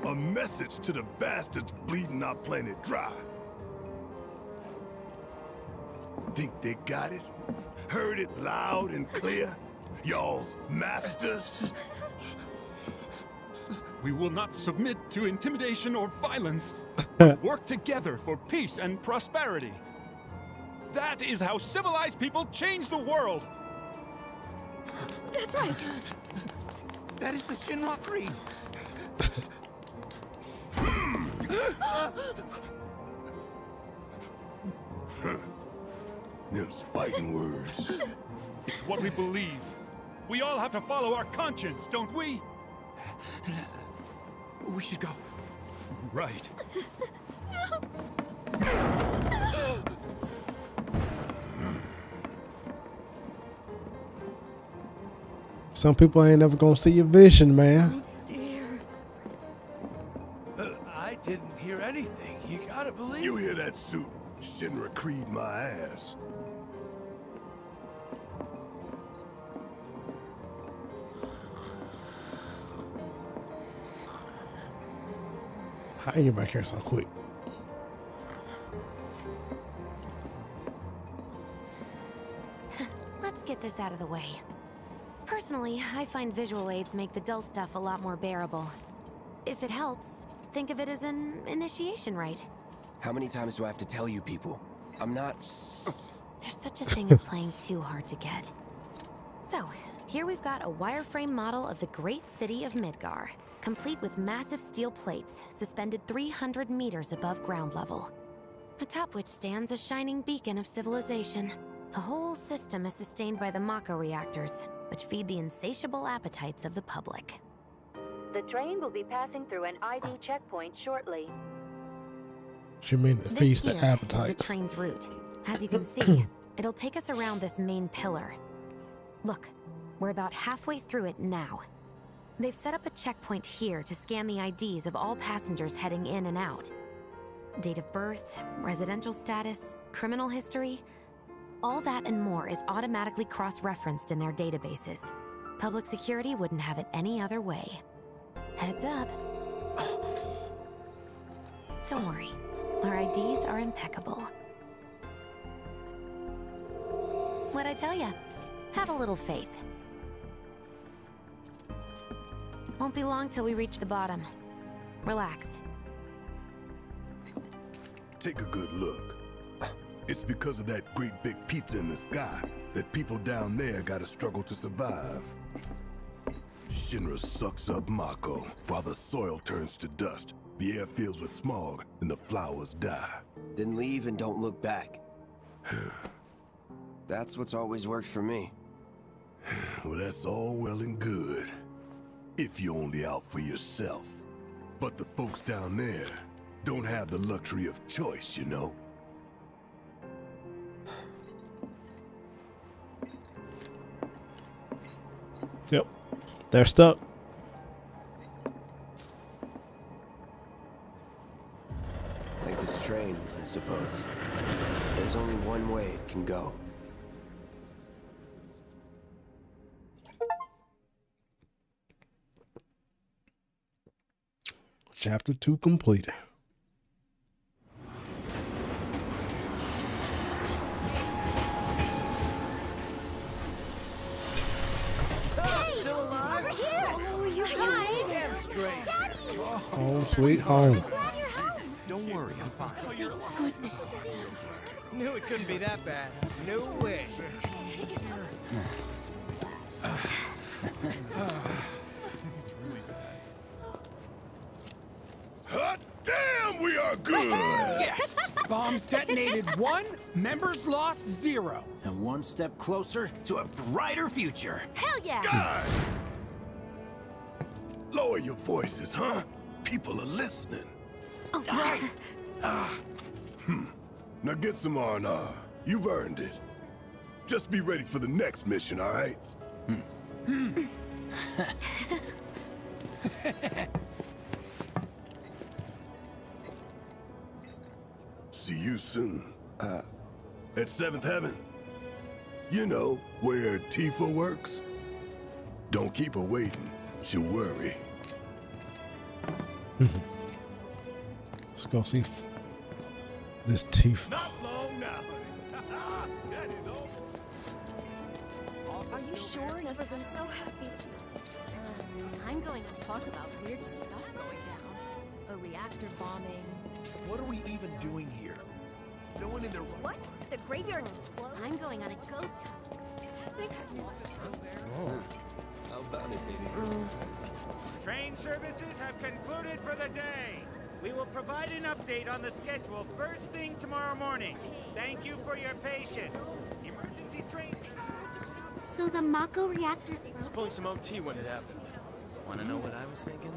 B: A message to the bastards bleeding our planet dry. Think they got it? Heard it loud and clear? Y'all's masters?
Q: We will not submit to intimidation or violence. Work together for peace and prosperity. That is how civilized people change the world.
N: That's right.
R: That is the Shinra Creed.
B: Them spiking words.
Q: It's what we believe. We all have to follow our conscience, don't we?
R: We should go.
Q: Right.
A: Some people ain't never gonna see your vision, man.
J: Uh, I didn't hear anything. You gotta believe
B: You hear that suit? Shinra Creed my ass.
A: How you get back here so quick?
D: Let's get this out of the way. Personally, I find visual aids make the dull stuff a lot more bearable. If it helps, think of it as an initiation rite.
C: How many times do I have to tell you people? I'm not.
D: There's such a thing as playing too hard to get. So, here we've got a wireframe model of the great city of Midgar, complete with massive steel plates suspended 300 meters above ground level. Atop which stands a shining beacon of civilization. The whole system is sustained by the Mako reactors, which feed the insatiable appetites of the public.
I: The train will be passing through an ID checkpoint shortly.
A: She mean to feast the
D: here is the train's route. As you can see, it'll take us around this main pillar. Look, we're about halfway through it now. They've set up a checkpoint here to scan the IDs of all passengers heading in and out. Date of birth, residential status, criminal history, all that and more is automatically cross-referenced in their databases. Public security wouldn't have it any other way. Heads up. Don't worry. Our IDs are impeccable. What'd I tell ya? Have a little faith. Won't be long till we reach the bottom. Relax.
B: Take a good look. It's because of that great big pizza in the sky that people down there gotta struggle to survive. Shinra sucks up Mako while the soil turns to dust, the air fills with smog, and the flowers die.
C: Then leave and don't look back. That's what's always worked for me.
B: Well, that's all well and good. If you're only out for yourself. But the folks down there don't have the luxury of choice, you know?
A: Yep. They're stuck.
C: Suppose. There's only one way it can go.
A: Chapter 2 completed.
E: Still alive?
N: Over here! Oh, you guys!
E: straight.
N: Daddy!
A: Oh, home sweet home.
N: Goodness.
E: Knew it couldn't be that bad. No way.
B: Hot damn, we are good!
H: Yes! Bombs detonated one, members lost zero.
G: And one step closer to a brighter future.
N: Hell yeah!
B: Guys! Lower your voices, huh? People are listening.
N: Oh, right.
B: Ah. Hmm. Now get some R&R. You've earned it. Just be ready for the next mission, all right? See you soon. Uh, at Seventh Heaven. You know, where Tifa works. Don't keep her waiting. She'll worry.
A: Let's go see this teeth.
B: Not long now. that is all.
M: Are you sure? Never been so happy.
N: Um, I'm going to talk about weird stuff going down. A reactor bombing.
R: What are we even doing here? No one in their
M: What? The graveyard's closed?
N: I'm going on a ghost
M: Thanks. Oh.
L: How about it, baby? Um.
E: Train services have concluded for the day. We will provide an update on the schedule first thing tomorrow morning. Thank you for your patience. Emergency train.
N: So the Mako reactor's
E: He's pulling some OT when it happened. Want to know what I was thinking?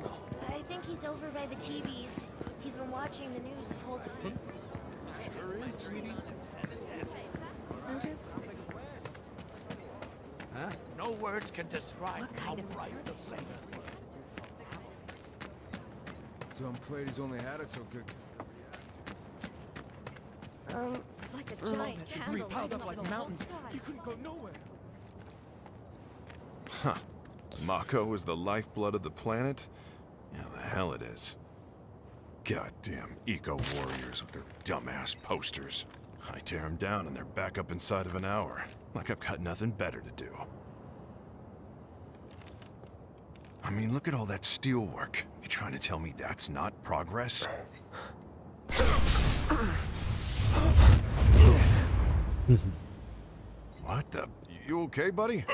M: I think he's over by the TVs. He's been watching the news this whole time. Hmm?
E: Sure is, Reedy.
R: Huh? No words can describe how bright the flame
S: Tom Brady's only had it so good.
M: Um, it's like a giant
Q: Debris
M: candle
Q: piled
M: lighting
Q: up like
M: the whole
Q: mountains.
M: sky.
Q: You couldn't go nowhere.
L: Huh. Mako is the lifeblood of the planet? Yeah, the hell it is. Goddamn eco-warriors with their dumbass posters. I tear them down and they're back up inside of an hour. Like I've got nothing better to do. I mean, look at all that steel work. You trying to tell me that's not progress? what the? You okay, buddy?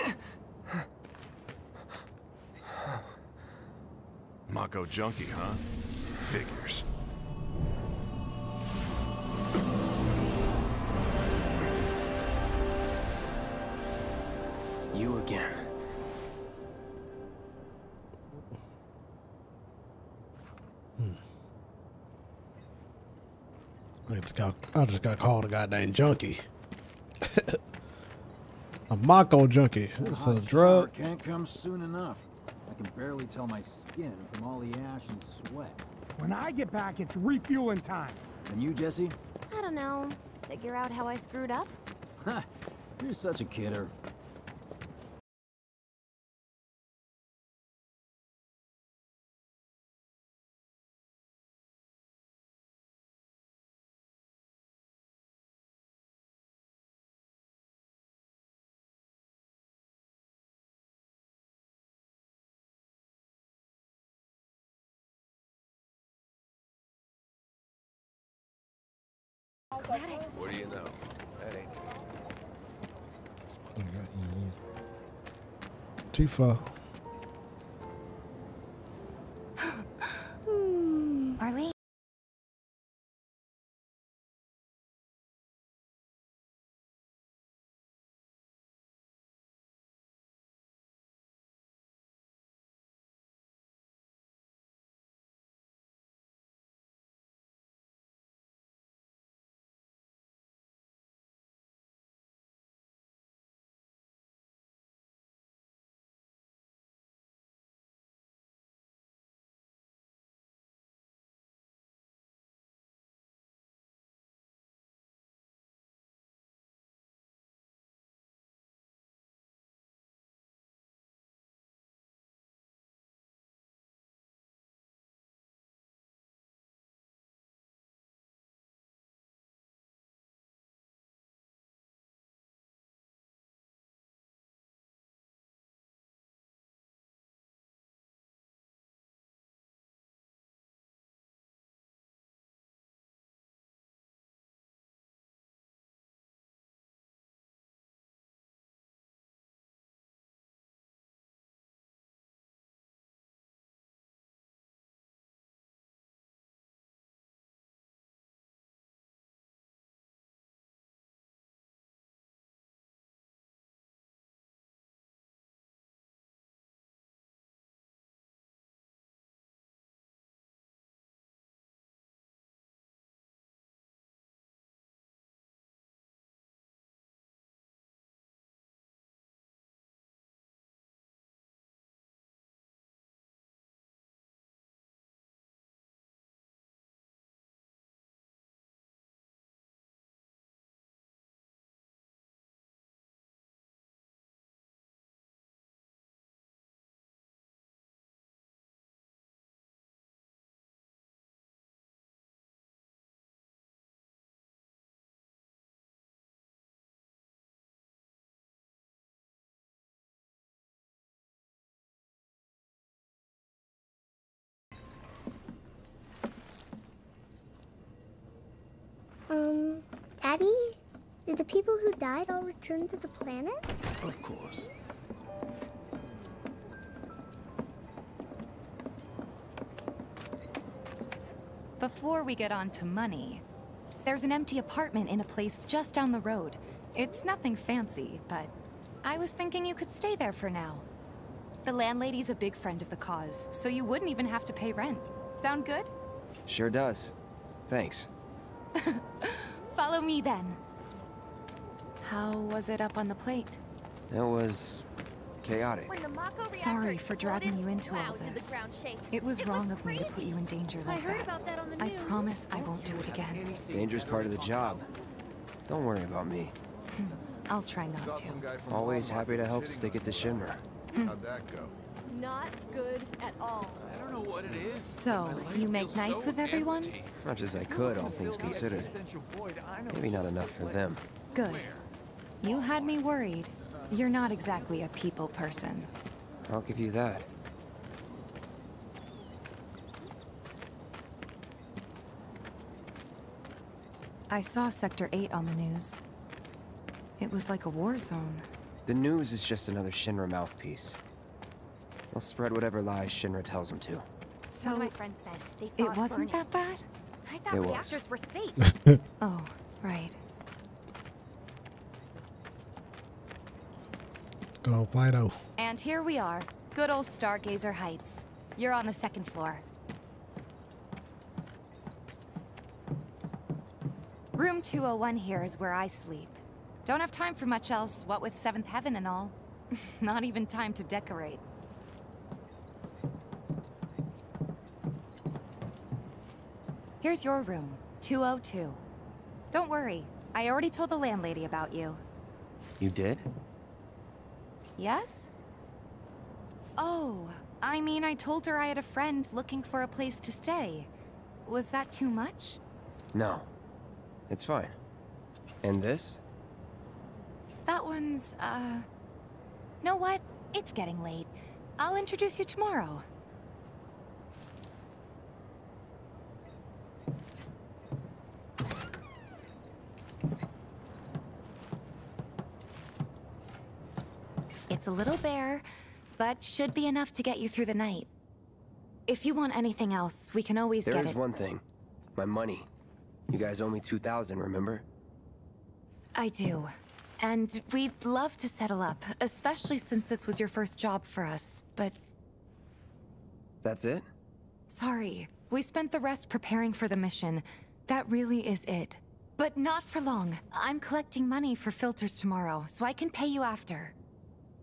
L: Mako junkie, huh? Figures.
C: You again.
A: Just got I just got called a goddamn junkie. a Mako junkie. It's a drug.
G: Can't come soon enough. I can barely tell my skin from all the ash and sweat.
H: When I get back, it's refueling time.
G: And you, Jesse?
D: I don't know. Figure out how I screwed up?
G: Ha! You're such a kidder.
C: Do? That ain't
A: Tifa.
M: Arlene?
P: Daddy, did the people who died all return to the planet?
J: Of course.
T: Before we get on to money, there's an empty apartment in a place just down the road. It's nothing fancy, but I was thinking you could stay there for now. The landlady's a big friend of the cause, so you wouldn't even have to pay rent. Sound good?
C: Sure does. Thanks.
T: Follow me then. How was it up on the plate?
C: It was chaotic.
T: Sorry for dragging you into all this. It was wrong of me to put you in danger like that.
N: about that on the
T: I promise I won't do it again.
C: Dangerous part of the job. Don't worry about me.
T: Hmm, I'll try not to.
C: Always happy to help stick it to Shinra. Hmm.
B: How'd that go?
N: Not good at all.
R: I don't know what it is.
T: So, you make nice with everyone?
C: Much as I could, all things considered. Maybe not enough for them.
T: Good. You had me worried. You're not exactly a people person.
C: I'll give you that.
T: I saw Sector 8 on the news. It was like a war zone.
C: The news is just another Shinra mouthpiece. They'll spread whatever lies Shinra tells them to.
T: So,
D: my friends said they saw
T: it
D: it
T: wasn't
D: burning.
T: that bad?
D: I thought
C: It was.
D: reactors were safe.
T: Oh, right.
A: Good old Fido.
T: And here we are. Good old Stargazer Heights. You're on the second floor. Room 201 here is where I sleep. Don't have time for much else, what with Seventh Heaven and all. Not even time to decorate. Here's your room, 202. Don't worry, I already told the landlady about you.
C: You did?
T: Yes? Oh, I mean, I told her I had a friend looking for a place to stay. Was that too much?
C: No. It's fine. And this?
T: That one's, uh... Know what? It's getting late. I'll introduce you tomorrow. It's a little bare, but should be enough to get you through the night. If you want anything else, we can always
C: There
T: get
C: is
T: it.
C: one thing. My money. You guys owe me 2,000, remember?
T: I do. And we'd love to settle up, especially since this was your first job for us. But
C: That's it?
T: sorry, we spent the rest preparing for the mission. That really is it. But not for long. I'm collecting money for filters tomorrow, so I can pay you after.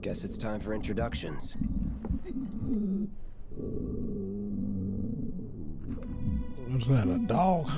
C: Guess it's time for introductions.
A: What's that, a dog?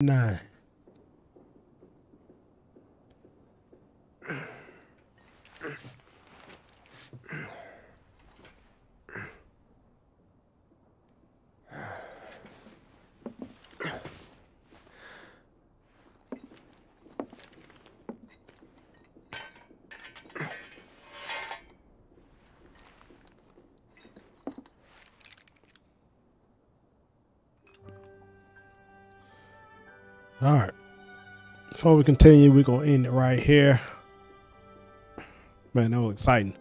A: nine. Before we continue, we're gonna end it right here. Man, that was exciting.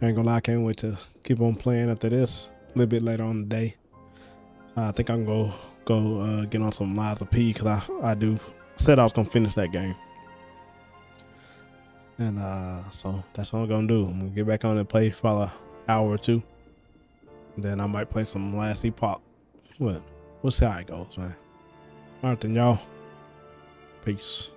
A: I ain't gonna lie, I can't wait to keep on playing after this. A little bit later on the day. Uh, I think I can go go uh, get on some of P because I I do said I was gonna finish that game. And uh, so that's what I'm gonna do. I'm gonna get back on and play for an hour or two. then I might play some Last Epoch. What? We'll see how it goes, man. All right, then, y'all. Peace.